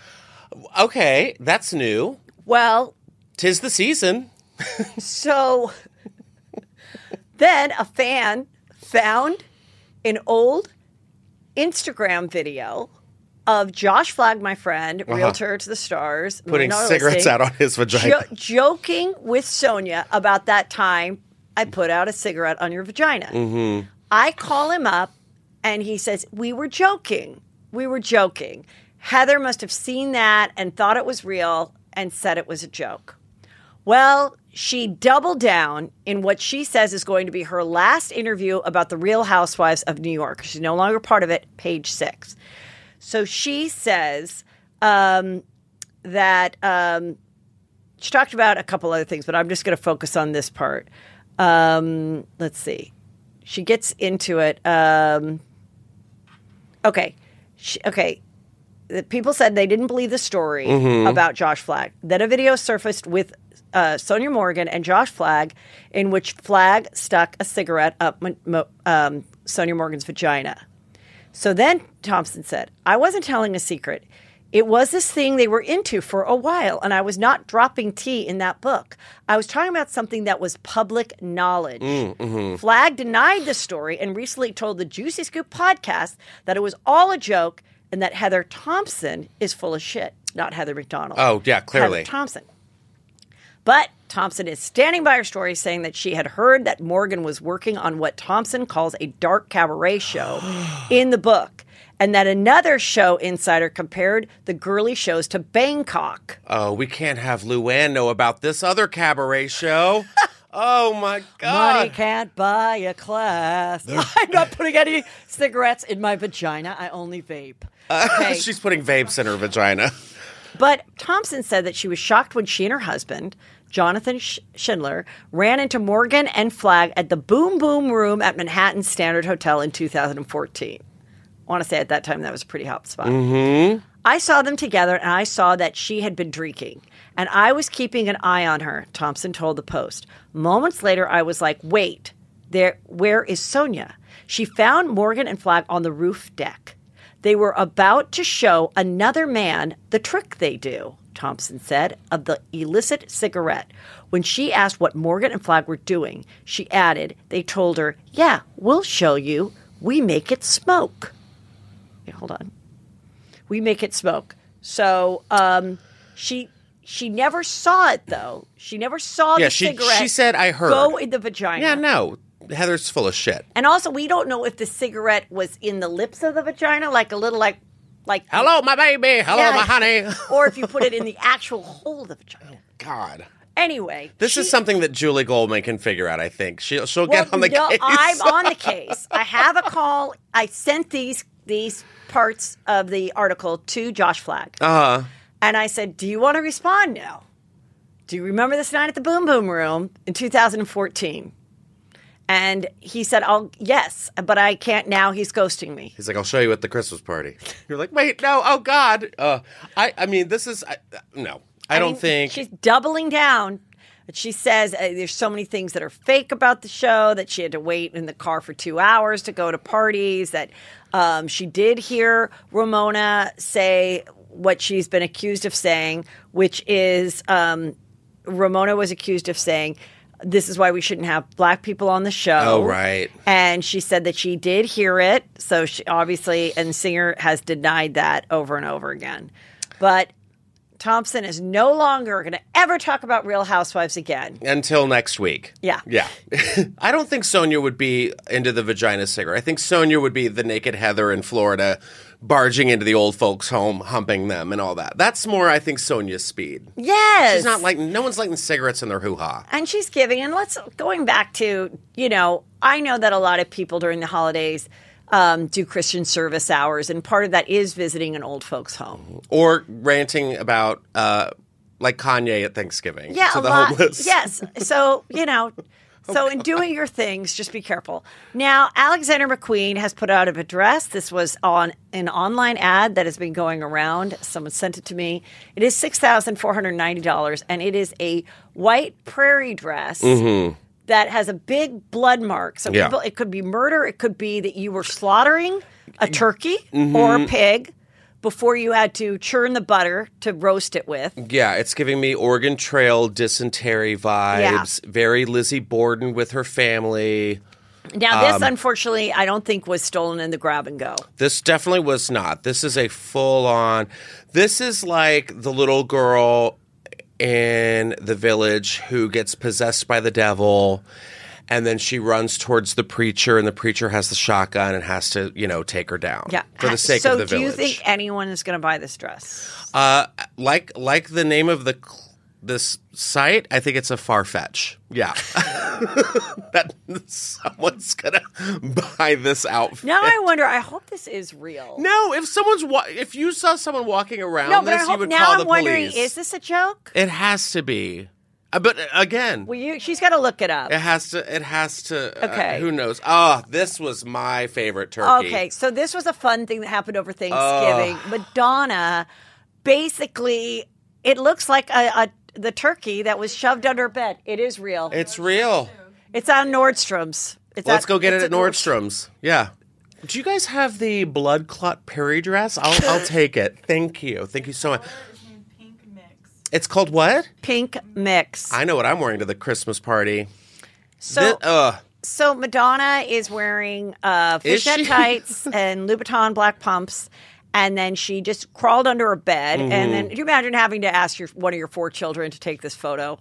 Okay, that's new. Well, Tis the season. So then a fan found an old Instagram video of Josh Flagg, my friend, realtor to the stars, Uh-huh. Putting cigarettes listing, out on his vagina. jo- joking with Sonja about that time I put out a cigarette on your vagina. Mm-hmm. I call him up and he says, We were joking. We were joking. Heather must have seen that and thought it was real and said it was a joke. Well, she doubled down in what she says is going to be her last interview about the Real Housewives of New York. She's no longer part of it, page six. So she says um, that um, she talked about a couple other things, but I'm just going to focus on this part. Um, let's see. She gets into it. Um, okay. She, okay. The people said they didn't believe the story about Josh Flagg. Then a video surfaced with uh, Sonja Morgan and Josh Flagg, in which Flagg stuck a cigarette up um, Sonja Morgan's vagina. So then Thomson said, I wasn't telling a secret. It was this thing they were into for a while, and I was not dropping tea in that book. I was talking about something that was public knowledge. Mm, mm-hmm. Flagg denied the story and recently told the Juicy Scoop podcast that it was all a joke and that Heather Thomson is full of shit, not Heather McDonald. Oh, yeah, clearly. Heather Thomson. But Thomson is standing by her story, saying that she had heard that Morgan was working on what Thomson calls a dark cabaret show in the book, and that another show insider compared the girly shows to Bangkok. Oh, we can't have Luann know about this other cabaret show. oh my god. Money can't buy a class. I'm not putting any cigarettes in my vagina. I only vape. Uh, okay. She's putting vapes in her vagina. But Thomson said that she was shocked when she and her husband, Jonathan Schindler, ran into Morgan and Flagg at the Boom Boom Room at Manhattan Standard Hotel in 2014. I want to say at that time that was a pretty hot spot. Mm-hmm. I saw them together and I saw that she had been drinking. And I was keeping an eye on her, Thomson told the Post. Moments later, I was like, wait, There, where is Sonja? She found Morgan and Flagg on the roof deck. They were about to show another man the trick they do, Thomson said, of the illicit cigarette. When she asked what Morgan and Flagg were doing, she added, They told her, Yeah, we'll show you. We make it smoke. Yeah, hold on. We make it smoke. So um, she she never saw it though. She never saw Yeah, the she- cigarette. she said, "I heard." Go in the vagina. Yeah, no. Heather's full of shit. And also, we don't know if the cigarette was in the lips of the vagina, like a little, like, like, Hello, my baby. Hello, Yeah. my honey. or if you put it in the actual hole of the vagina. God. Anyway, This she- is something that Julie Goldman can figure out, I think. She'll, she'll Well, get on the no, case. I'm on the case. I have a call. I sent these these parts of the article to Josh Flagg, Uh-huh. and I said, "Do you want to respond now? Do you remember this night at the Boom Boom Room in 2014?" And he said, "Oh, yes, but I can't now. He's ghosting me." He's like, I'll show you at the Christmas party. You're like, wait, no, oh God. Uh, I, I mean, this is, I, no, I, don't mean, think. she's doubling down. She says uh, there's so many things that are fake about the show that she had to wait in the car for two hours to go to parties. That um, she did hear Ramona say what she's been accused of saying, which is um, Ramona was accused of saying. This is why we shouldn't have black people on the show. Oh, right. And she said that she did hear it. So she obviously, and Singer has denied that over and over again. But Thomson is no longer going to ever talk about Real Housewives again. Until next week. Yeah. Yeah. I don't think Sonja would be into the vagina singer. I think Sonja would be the naked Heather in Florida barging into the old folks' home, humping them and all that. That's more, I think, Sonja's speed. Yes. She's not like, no one's lighting cigarettes in their hoo ha. and she's giving. And let's going back to, you know, I know that a lot of people during the holidays um, do Christian service hours, and part of that is visiting an old folks' home. Or ranting about, uh, like Kanye at Thanksgiving Yeah, to a the lot. homeless. Yes. So, you know, so in doing your things, just be careful. Now, Alexander McQueen has put out a address. This was on an online ad that has been going around. Someone sent it to me. It is $6,490, and it is a white prairie dress. Mm-hmm. That has a big blood mark. So Yeah. people, it could be murder. It could be that you were slaughtering a turkey or a mm-hmm. pig before you had to churn the butter to roast it with. Yeah, it's giving me Oregon Trail dysentery vibes. Yeah. Very Lizzie Borden with her family. Now, this Um, unfortunately, I don't think was stolen in the grab and go. This definitely was not. This is a full on. This is like the little girl in the village who gets possessed by the devil. And then she runs towards the preacher, and the preacher has the shotgun and has to, you know, take her down. Yeah. for the sake so of the village. So, do you think anyone is going to buy this dress? Uh, like like the name of the this site, I think it's a far fetch. Yeah, that someone's gonna buy this outfit. Now I wonder. I hope this is real. No, if someone's wa- if you saw someone walking around No, but this, I you hope would now call I'm the wondering: police. is this a joke? It has to be. Uh, but uh, again, Well, you, she's got to look it up. it has to. It has to. uh, Okay. who knows? Oh, this was my favorite turkey. Okay, so this was a fun thing that happened over Thanksgiving. Madonna, basically, it looks like a, a the turkey that was shoved under her bed. It is real. It's real. It's on Nordstrom's. It's Let's at- go get it it's at Nordstrom's. Yeah. Do you guys have the blood clot Perry dress? I'll I'll take it. Thank you. Thank you so much. It's called what? Pink mix. I know what I'm wearing to the Christmas party. So, Thi- uh, so Madonna is wearing uh, Is fishnet she? tights and Louboutin black pumps, and then she just crawled under her bed. And Mm-hmm. then, do you imagine having to ask your one of your four children to take this photo?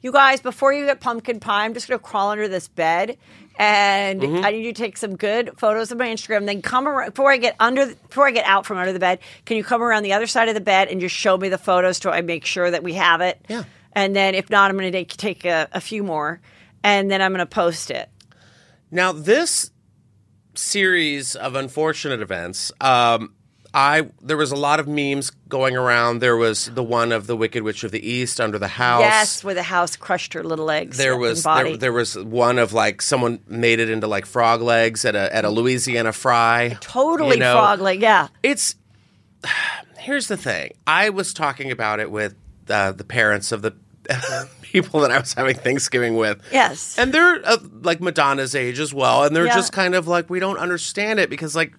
You guys, before you get pumpkin pie, I'm just going to crawl under this bed, and Mm-hmm. I need you to take some good photos of my Instagram. Then come around before I get under, before I get out from under the bed. Can you come around the other side of the bed and just show me the photos so I make sure that we have it? Yeah. And then if not, I'm going to take, take a, a few more, and then I'm going to post it. now this series of unfortunate events. Um, I there was a lot of memes going around. There was the one of the Wicked Witch of the East under the house. Yes, where the house crushed her little legs. There and was body. there, there was one of like someone made it into like frog legs at a at a Louisiana fry. totally you know? frog leg. Yeah, It's here's the thing. I was talking about it with uh, the parents of the people that I was having Thanksgiving with. Yes. And they're uh, like Madonna's age as well, and they're Yeah. just kind of like we don't understand it because like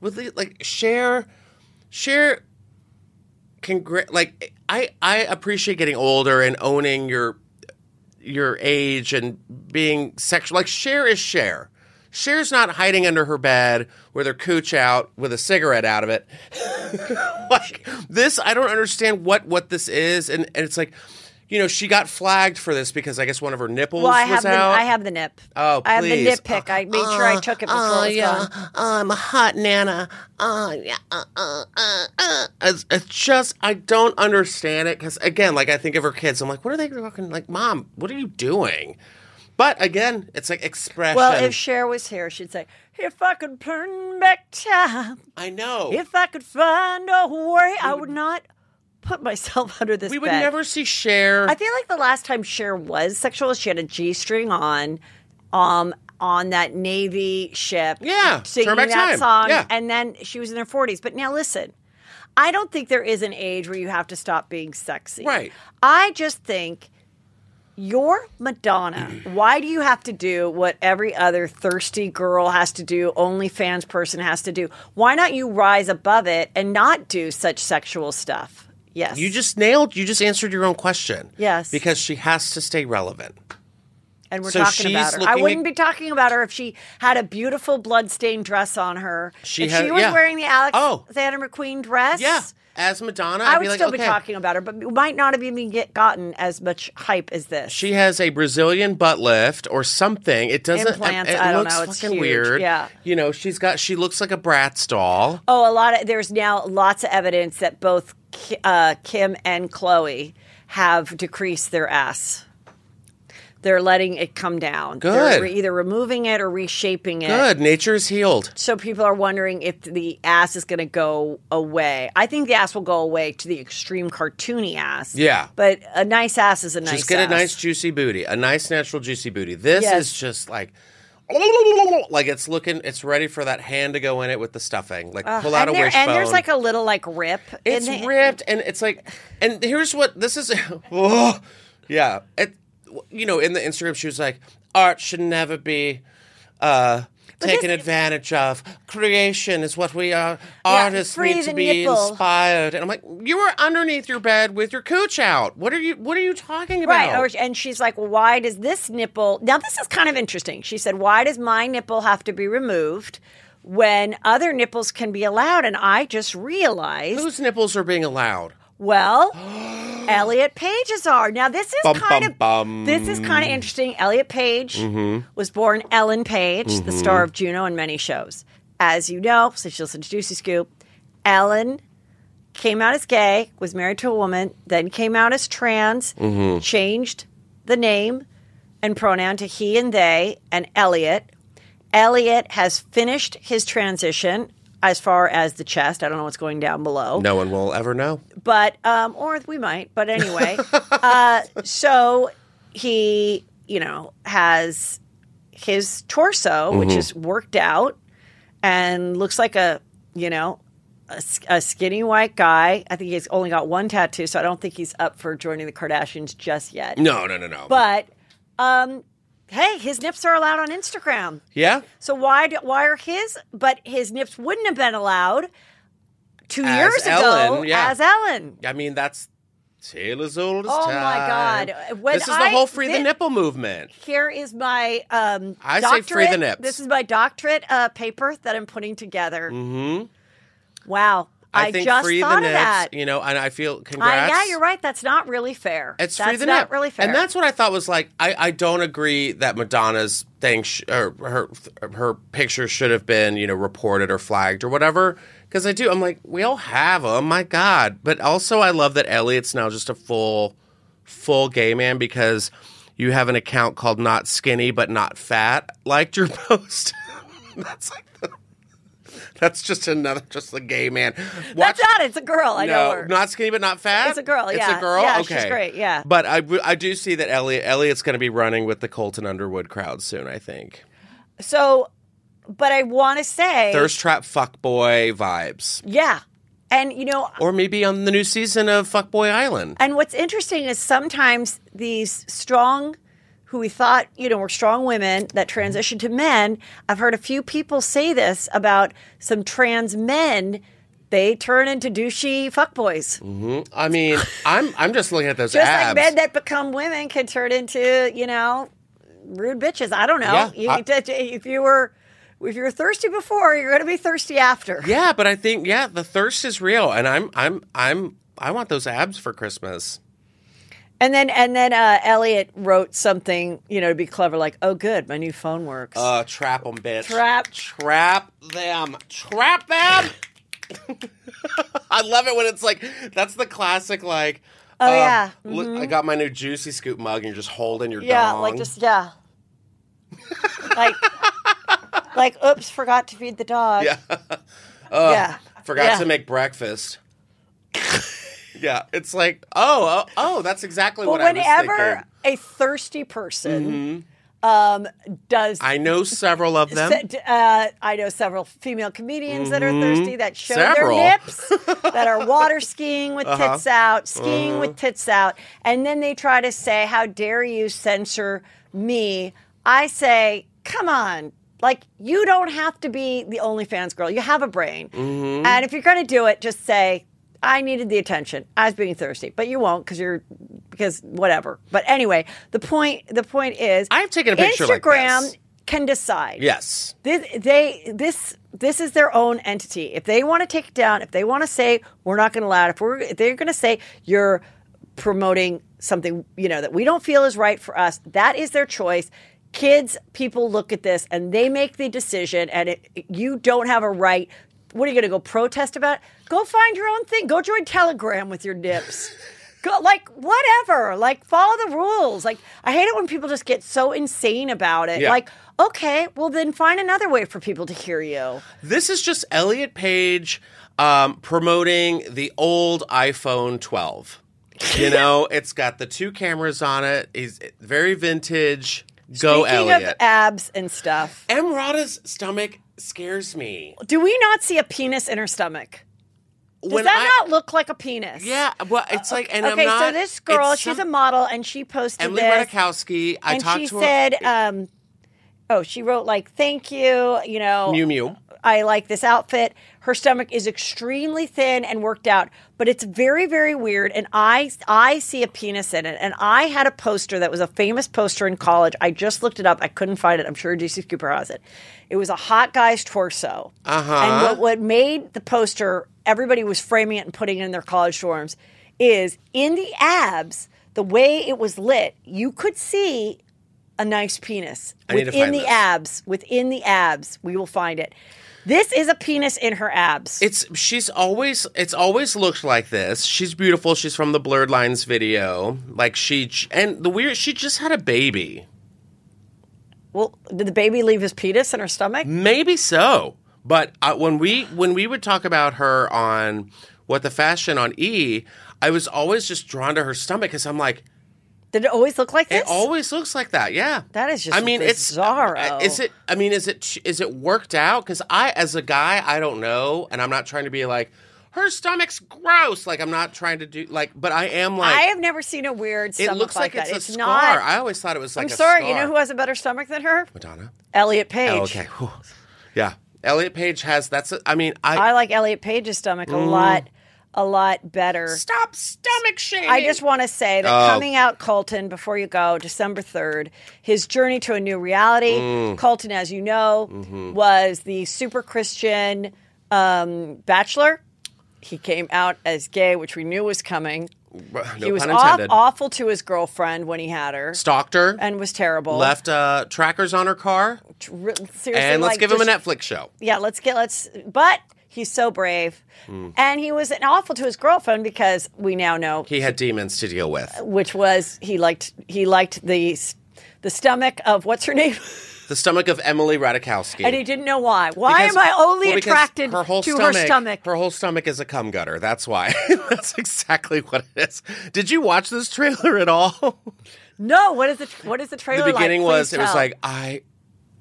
with the, like Cher Cher congr- like I I appreciate getting older and owning your your age and being sexual like Cher is Cher. Cher's not hiding under her bed with her cooch out with a cigarette out of it. like this, I don't understand what what this is, and, and it's like, you know, she got flagged for this because I guess one of her nipples well, I was have the. I have the nip. Oh, please. I have the nip pick. I made sure I took it before oh it was yeah, gone. oh, I'm a hot nana. Oh yeah, uh, uh, uh, uh. It's, it's just I don't understand it because again, like I think of her kids, I'm like, what are they fucking like, mom? What are you doing? But again, it's like expression. Well, if Cher was here, she'd say, "If I could turn back time, I know if I could find a way, I would not put myself under this we would bed." never see Cher. I feel like the last time Cher was sexual, she had a g-string on, um, on that Navy ship. Yeah, singing that Time. song, Yeah. and then she was in her forties. But now listen, I don't think there is an age where you have to stop being sexy. Right. I just think. You're Madonna. Why do you have to do what every other thirsty girl has to do, OnlyFans person has to do? Why not you rise above it and not do such sexual stuff? Yes. you just nailed. You just answered your own question. Yes. because she has to stay relevant. And we're So talking about she's her. I looking wouldn't at- be talking about her if she had a beautiful bloodstained dress on her. She if had- she was yeah. wearing the Oh. Alexander McQueen dress. Yeah, as Madonna, I I'd would be like, still okay. be talking about her, but we might not have even get gotten as much hype as this. She has a Brazilian butt lift or something. It doesn't. Implants, It, I don't looks know, it's fucking huge, weird. yeah. You know, she's got. She looks like a Bratz doll. oh, a lot of there's now lots of evidence that both uh, Kim and Khloé have decreased their ass. They're letting it come down. Good. They're either removing it or reshaping it. Good. Nature's healed. So people are wondering if the ass is going to go away. I think the ass will go away to the extreme cartoony ass. Yeah. But a nice ass is a nice Just get a nice juicy booty, a nice natural juicy booty. This Yes. is just like. Like it's looking, it's ready for that hand to go in it with the stuffing. Like pull out a there- wishbone. and there's like a little like rip. It's in the, ripped, and it's like, and here's what this is. oh, yeah, it. You know, in the Instagram, she was like, "Art should never be uh, taken this- advantage of. Creation is what we are. Artists need to be nipple." inspired." And I'm like, "You were underneath your bed with your cooch out. What are you? What are you talking about?" Right. Or, and she's like, why does this nipple. Now, this is kind of interesting. She said, why does my nipple have to be removed when other nipples can be allowed? And I just realized, Whose nipples are being allowed? Well, Elliot Page's are. Now, this is Bum, kind bum, of. bum. This is kind of interesting. Elliot Page Mm-hmm. was born Ellen Page, the star of Juno and many shows. As you know, since you listen to Juicy Scoop, Ellen came out as gay, was married to a woman, then came out as trans, Mm-hmm. changed the name and pronoun to he and they, and Elliot. Elliot has finished his transition as far as the chest. I don't know what's going down below No one will ever know. but um, or we might. But anyway, uh, so he, you know, has his torso, which is worked out and looks like a, you know, a, s- a skinny white guy. I think he's only got one tattoo, so I don't think he's up for joining the Kardashians just yet. No, no, no, no. But um, hey, his nips are allowed on Instagram. yeah, So why do, why are his but his nips wouldn't have been allowed two As years ago Ellen, yeah. as Ellen? I mean that's tale as old as Oh, my. God. When this is the I- whole free the nipple movement. Here is my um, I say free the nips. This is my doctorate uh, paper that I'm putting together. Mm-hmm. Wow, I, I, think just free thought the of nips, that. you know, and I feel I, congrats. yeah, you're right. That's not really fair. It's that's free the not nip. really fair. And that's what I thought was like. I, I don't agree that Madonna's thing sh- or her her picture should have been you know reported or flagged or whatever. Because I do, I'm like, we all have them. My God, but also I love that Elliot's now just a full full gay man because you have an account called Not Skinny but Not Fat liked your post. that's like. That's just another, just a gay man. Watch, that's not. It's a girl. I know her. not skinny but not fat. It's a girl, It's yeah. a girl. Yeah, okay, she's great, yeah. But I, I do see that Elliot Elliot's going to be running with the Colton Underwood crowd soon. I think So, but I want to say, thirst trap fuck boy vibes. yeah, And you know, Or maybe on the new season of Fuckboy Island. and what's interesting is sometimes these strong, who we thought you know were strong women that mm-hmm. transitioned to men. I've heard a few people say this about some trans men. They turn into douchey fuckboys. Mm-hmm. I mean, I'm I'm just looking at those Just abs. like men that become women can turn into, you know, rude bitches. I don't know. Yeah, You- I- if you were if you were thirsty before, you're going to be thirsty after. yeah, but I think yeah, the thirst is real, and I'm I'm I'm I want those abs for Christmas. And then and then uh, Elliot wrote something, you know, to be clever, like, "Oh, good, my new phone works." Uh, trap them, bitch. Trap. Trap them. Trap them. I love it when it's like that's the classic like. Oh, uh, yeah. Look, I got my new juicy scoop mug, and you're just holding your yeah, dong. like just yeah, like like, oops, forgot to feed the dog. yeah. yeah. Forgot Yeah. to make breakfast. Yeah, it's like oh oh, oh that's exactly But what I was whenever thinking. Mm-hmm. a thirsty person um, does I know several of them. Se- uh, I know several female comedians that are thirsty that show Mm-hmm. Several. their nips, that are water skiing with Uh-huh. tits out, skiing with tits out, and then they try to say, "How dare you censor me?" I say, "Come on." Like you don't have to be the OnlyFans girl. You have a brain, Mm-hmm. and if you're going to do it, just say, "I needed the attention. I was being thirsty," but you won't because you're because whatever. But anyway, the point the point is, I've taken a picture like Instagram this. can decide. Yes. This, they this this is their own entity. If they want to take it down, if they want to say we're not going to allow it, if we're if they're going to say you're promoting something you know that we don't feel is right for us, that is their choice. Kids, people look at this and they make the decision, and it, you don't have a right. What are you going to go protest about? Go find your own thing. Go join Telegram with your nips. Go, like whatever. Like follow the rules. Like I hate it when people just get so insane about it. Yeah. Like okay, well then find another way for people to hear you. This is just Elliot Page um, promoting the old iPhone 12. You know, it's got the two cameras on it. He's very vintage. Go Speaking Elliot. of abs and stuff, Emrata's stomach scares me. do we not see a penis in her stomach? Does When that I- not look like a penis? Yeah, well, it's like, and okay, I'm not. so this girl, she's some- a model, and she posted Emily this, Ratajkowski. I and talked she to said, her. um, "Oh, she wrote like, thank you, you know, Mew Mew. I like this outfit. Her stomach is extremely thin and worked out, but it's very, very weird. And I, I see a penis in it. And I had a poster that was a famous poster in college. I just looked it up. I couldn't find it. I'm sure DC Cooper has it. It was a hot guy's torso. Uh-huh. And what, what made the poster, everybody was framing it and putting it in their college dorms, is in the abs, the way it was lit, you could see a nice penis I within the this. abs. Within the abs, we will find it. This is a penis in her abs. It's she's always it's always looked like this. She's beautiful. She's from the Blurred Lines video. Like she and the weird she just had a baby. well, did the baby leave his penis in her stomach? Maybe so. But uh, when we when we would talk about her on what the fashion on E, I was always just drawn to her stomach because I'm like, Did it always look like this? it always looks like that. Yeah, That is just I mean, bizarro. it's uh, is it? I mean, is it is it worked out? Because I, as a guy, I don't know, and I'm not trying to be like her stomach's gross. Like I'm not trying to do like, but I am like. I have never seen a weird it looks like, that. it's a scar. not. I always thought it was like I'm sorry. scar. You know who has a better stomach than her? Madonna. Elliot Page. Oh, okay. Whew. Yeah, Elliot Page has. That's. A, I mean, I, I like Elliot Page's stomach a lot, a lot better. stop stomach shaming. I just want to say that Oh. coming out Colton before you go, December 3rd, his journey to a new reality. Mm. Colton, as you know, Mm-hmm. was the super Christian um, bachelor. He came out as gay, which we knew was coming. No he was pun aw- awful to his girlfriend when he had her Stalked her. and was terrible. left uh, trackers on her car, Re- seriously, and let's like, give him a Netflix show. yeah, let's get let's. But he's so brave, hmm. and he was awful to his girlfriend because we now know, He had demons to deal with. which was he liked he liked the the stomach of what's her name, The stomach of Emily Ratajkowski. and he didn't know why. Why Because- am I only well, attracted her whole to stomach, her stomach? Her whole stomach is a cum gutter. That's why. That's exactly what it is. Did you watch this trailer at all? no, what is the what is the trailer? the beginning like? was it was like I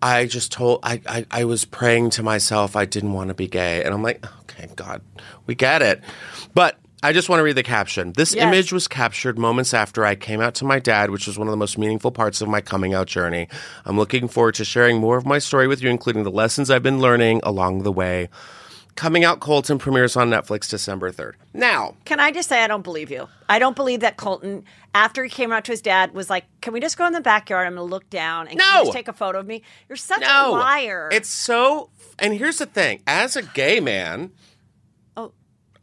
I just told I, I I was praying to myself I didn't want to be gay, and I'm like, okay, God, we get it, but. I just want to read the caption. This Yes. image was captured moments after I came out to my dad, which was one of the most meaningful parts of my coming out journey. I'm looking forward to sharing more of my story with you, including the lessons I've been learning along the way. Coming Out Colton premieres on Netflix December 3rd. Now, Can I just say I don't believe you? I don't believe that Colton, after he came out to his dad, was like, "Can we just go in the backyard? I'm going to look down and can you No. just take a photo of me." You're such no. a liar. It's so. And here's the thing as a gay man, oh,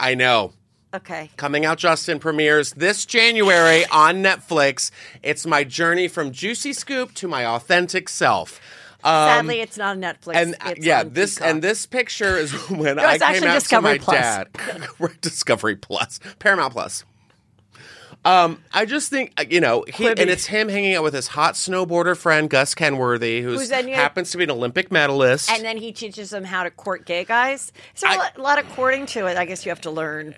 I know. okay. Coming Out Justin premieres this January on Netflix. It's my journey from Juicy Scoop to my authentic self. Um, Sadly, it's not on Netflix. and uh, It's yeah, this Peacock. and this picture is when No, I came out Discovery to my Plus. dad. Discovery Plus, Paramount Plus. Um, I just think uh, you know, he, and it's him hanging out with his hot snowboarder friend Gus Kenworthy, who's, Who's happens to be an Olympic medalist. and then he teaches them how to court gay guys. So I- a lot of courting to it. I guess you have to learn.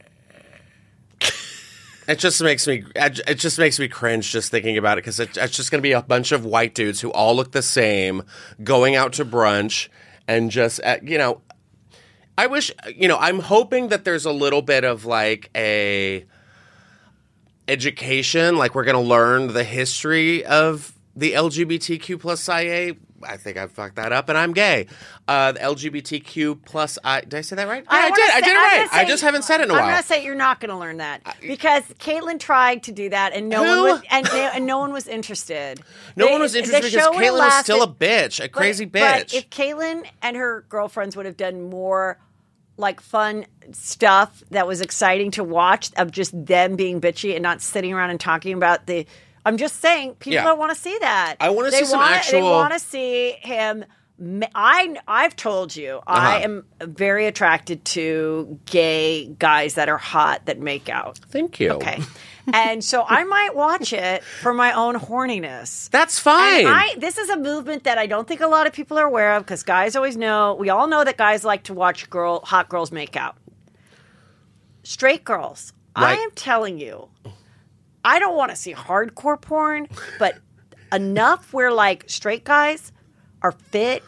It just makes me it just makes me cringe just thinking about it because it, it's just going to be a bunch of white dudes who all look the same going out to brunch and just uh, you know I wish you know I'm hoping that there's a little bit of like a education like we're going to learn the history of the LGBTQ plus IA I think I fucked that up and I'm gay. Uh, LGBTQ plus I did I say that right? Yeah, I, wanna did. I did it right. gonna I just haven't said it in a I'm while. gonna say you're not gonna learn that because Caitlyn tried to do that and no Who? one was and, and no one was interested. No They- one was interested because Caitlyn was still a bitch, a but- crazy but bitch. if Caitlyn and her girlfriends would have done more like fun stuff that was exciting to watch of just them being bitchy and not sitting around and talking about the. I'm just saying, people Yeah. don't want to see that. I wanna see some wanna- They want to see him. I I've told you I Uh-huh. am very attracted to gay guys that are hot that make out. Thank you. Okay. and so I might watch it for my own horniness. That's fine. And I this is a movement that I don't think a lot of people are aware of because guys always know. We all know that guys like to watch girl hot girls make out. Straight girls, I am telling you, I don't want to see hardcore porn, but enough where like straight guys are fit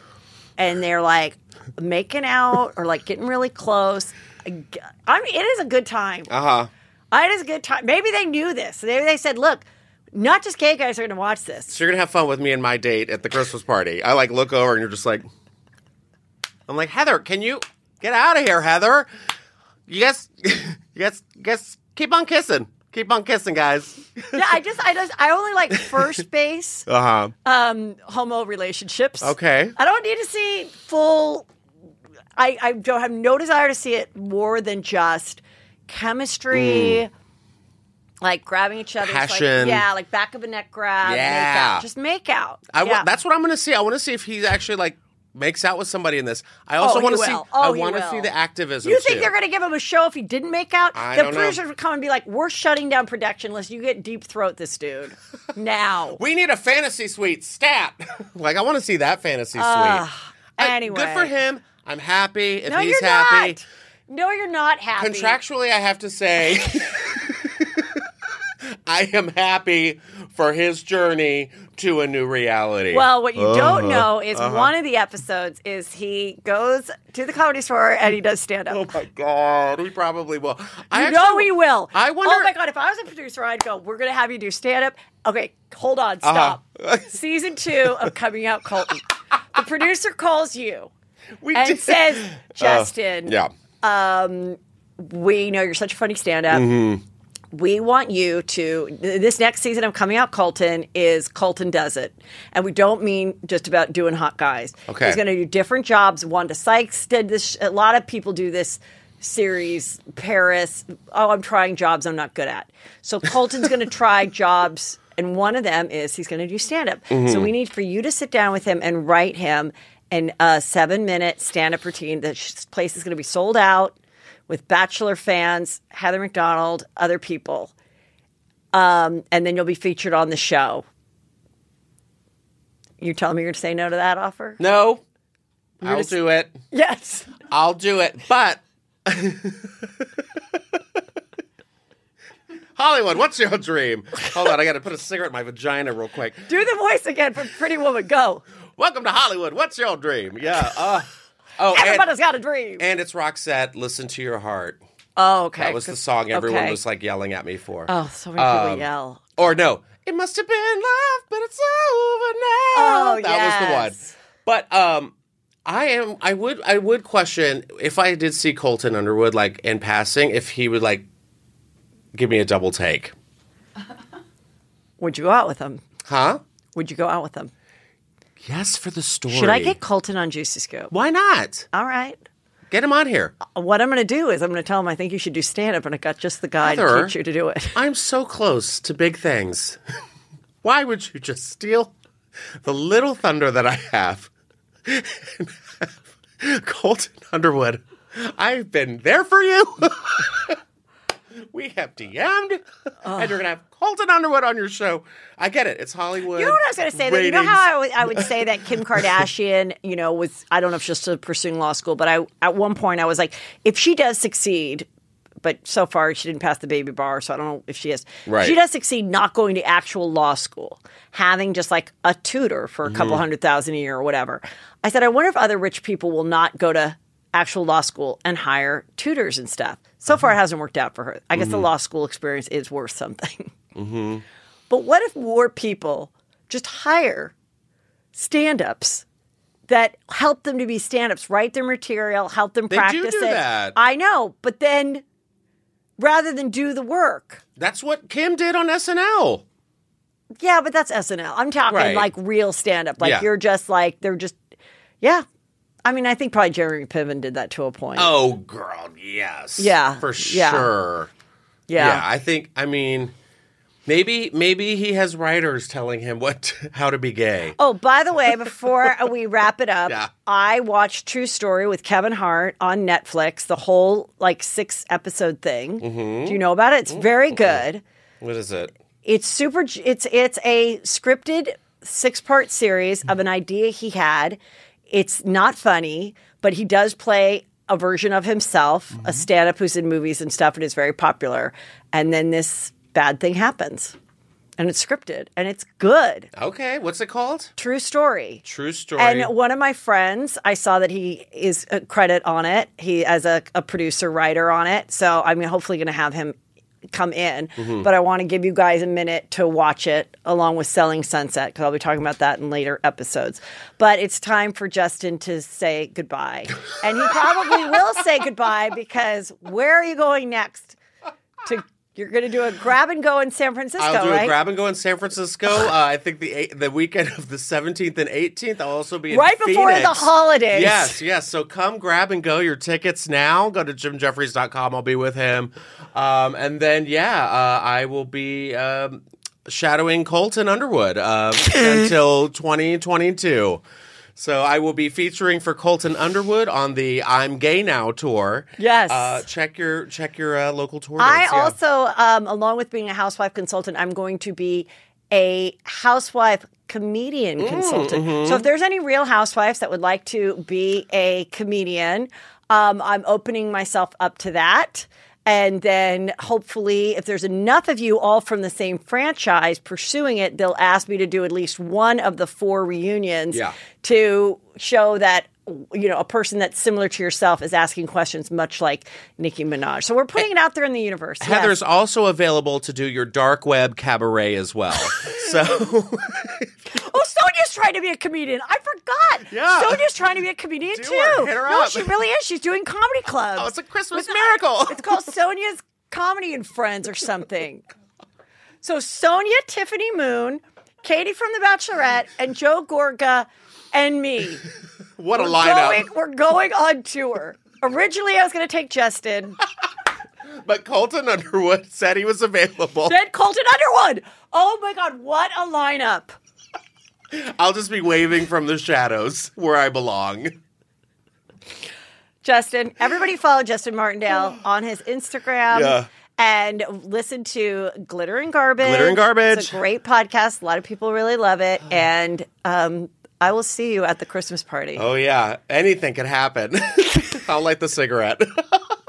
and they're like making out or like getting really close. I mean, it is a good time. uh huh. It is a good time. Maybe they knew this. Maybe they said, "Look, not just gay guys are going to watch this." So you're gonna have fun with me and my date at the Christmas party. I like look over and you're just like, I'm like Heather, can you get out of here, Heather? You guys, you guys, you guys, keep on kissing, keep on kissing, guys. yeah, I just, I just, I only like first base Uh huh. um, homo relationships. Okay. I don't need to see full. I, I don't have no desire to see it more than just chemistry, like grabbing each other, Mm. Passion. yeah, like back of a neck grab, make Yeah. out, just make out. I yeah. that's what I'm gonna see. I want to see if he's actually like makes out with somebody in this. I oh, also Oh, want to see. Oh, I want to see the activism. You think too. they're going to give him a show if he didn't make out? I the producers would come and be like, "We're shutting down production unless you get deep throat this dude now." We need a fantasy suite stat. like I want to see that fantasy suite. I- anyway. good for him. I'm happy if no, he's you're happy. not. No, you're not happy. Contractually, I have to say, I am happy for his journey to a new reality. Well, what you Uh-huh. don't know is one of the episodes is he goes to the comedy store and he does stand up. oh my god, he probably will. I you know he will. I wonder. Oh my god! If I was a producer, I'd go. We're gonna have you do stand up. Okay, hold on, Uh-huh. stop. Season two of Coming Out Colton. the producer calls you we and did- says, "Justin, yeah. Um, we know you're such a funny stand-up. Mm-hmm. We want you to. This next season of Coming Out Colton is Colton Does It. And we don't mean just about doing hot guys. Okay. He's going to do different jobs. Wanda Sykes did this. A lot of people do this series. Paris. Oh, I'm trying jobs I'm not good at. So Colton's going to try jobs. And one of them is he's going to do stand up. Mm-hmm. So we need for you to sit down with him and write him an a seven minute stand up routine. The place is going to be sold out with Bachelor fans, Heather McDonald, other people. Um, and then you'll be featured on the show. You're telling me you're going to say no to that offer? No, I'll gonna do it. Yes. I'll do it. But Hollywood, what's your dream? Hold on, I got to put a cigarette in my vagina real quick. Do the voice again for Pretty Woman. Go. Welcome to Hollywood. What's your dream? Yeah. Uh, oh, Everybody's got a dream. and it's Roxette. Listen to your heart. oh, okay. That was the song everyone okay. was like yelling at me for. Oh, so many people Um, yell. Or no, it must have been love, but it's over now. Oh, that was the one. But um, I am. I would. I would question if I did see Colton Underwood like in passing, if he would like give me a double take, Would you go out with him? huh? Would you go out with him? Yes, for the story. Should I get Colton on Juicy Scoop? Why not? All right. Get him on here. Uh, what I'm going to do is I'm going to tell him I think you should do stand up, and I got just the guy to teach you to do it. I'm so close to big things. Why would you just steal the little thunder that I have Colton Underwood, I've been there for you. we have DM'd, and you're gonna have Colton Underwood on your show. I get it. It's Hollywood. You know what I was going to say? That you know ratings. how I would, I would say that Kim Kardashian, you know, was I don't know if she's still pursuing law school, but I at one point I was like, if she does succeed, but so far she didn't pass the baby bar, so I don't know if she is. Right. She does succeed not going to actual law school, having just like a tutor for a couple Mm-hmm. hundred thousand a year or whatever. I said, I wonder if other rich people will not go to actual law school and hire tutors and stuff. So far, it mm-hmm. hasn't worked out for her. I guess the mm-hmm. law school experience is worth something. Mm-hmm. But what if more people just hire stand ups that help them to be stand ups, write their material, help them They do practice do it? that. I know, but then rather than do the work. That's what Kim did on SNL. Yeah, but that's SNL. I'm talking Right. like real stand up. Like Yeah. you're just like, they're just, yeah. I mean, I think probably Jeremy Piven did that to a point. Oh, girl, yes. Yeah, For yeah. sure. yeah. Yeah, I think. I mean, maybe maybe he has writers telling him what how to be gay. Oh, by the way, before we wrap it up, Yeah. I watched True Story with Kevin Hart on Netflix, the whole like six episode thing. Mm-hmm. Do you know about it? It's very good. What is it? It's super. It's it's a scripted six part series of an idea he had. It's not funny, but he does play a version of himself, a mm-hmm. stand up who's in movies and stuff, and is very popular. And then this bad thing happens, and it's scripted, and it's good. Okay, what's it called? True story. True story. And one of my friends, I saw that he is a credit on it. He as a, a producer writer on it. So I'm hopefully going to have him come in. Mm-hmm. But I want to give you guys a minute to watch it along with Selling Sunset because I'll be talking about that in later episodes. But it's time for Justin to say goodbye, and he probably will say goodbye because where are you going next? To you're going to do a grab and go in San Francisco, I'll do right? a grab and go in San Francisco. Uh, I think the eight, the weekend of the 17th and 18th. I'll also be in Right before the holidays. Yes, yes. So come grab and go your tickets now. Go to jimjefferies.com. I'll be with him. Um, and then, yeah, uh, I will be um, shadowing Colton Underwood uh, until 2022. So I will be featuring for Colton Underwood on the I'm Gay Now tour. Yes. Uh, check your check your uh, local tour. I yeah. also, um, along with being a housewife consultant, I'm going to be a housewife comedian Mm, consultant. mm-hmm. So if there's any real housewives that would like to be a comedian, um, I'm opening myself up to that. And then hopefully, if there's enough of you all from the same franchise pursuing it, they'll ask me to do at least one of the four reunions Yeah. to show that you know a person that's similar to yourself is asking questions much like Nicki Minaj. So we're putting it out there in the universe. Yes. Heather's also available to do your dark web cabaret as well. so Oh, Sonja's trying to be a comedian. I forgot. Yeah. Sonja's trying to be a comedian Do too. her. Hit her no, up. she really is. She's doing comedy clubs. Oh, it's a Christmas With- miracle. It's called Sonja's Comedy and Friends or something. So Sonja, Tiffany Moon, Katie from The Bachelorette, and Joe Gorga, and me. what a We're lineup! going, we're going on tour. Originally, I was going to take Justin. But Colton Underwood said he was available. Then Colton Underwood. Oh my God, what a lineup. I'll just be waving from the shadows where I belong. Justin, everybody follow Justin Martindale on his Instagram. Yeah. And listen to Glitter and Garbage. Glitter and Garbage. It's a great podcast. A lot of people really love it. And um, I will see you at the Christmas party. Oh yeah, anything can happen. I'll light the cigarette.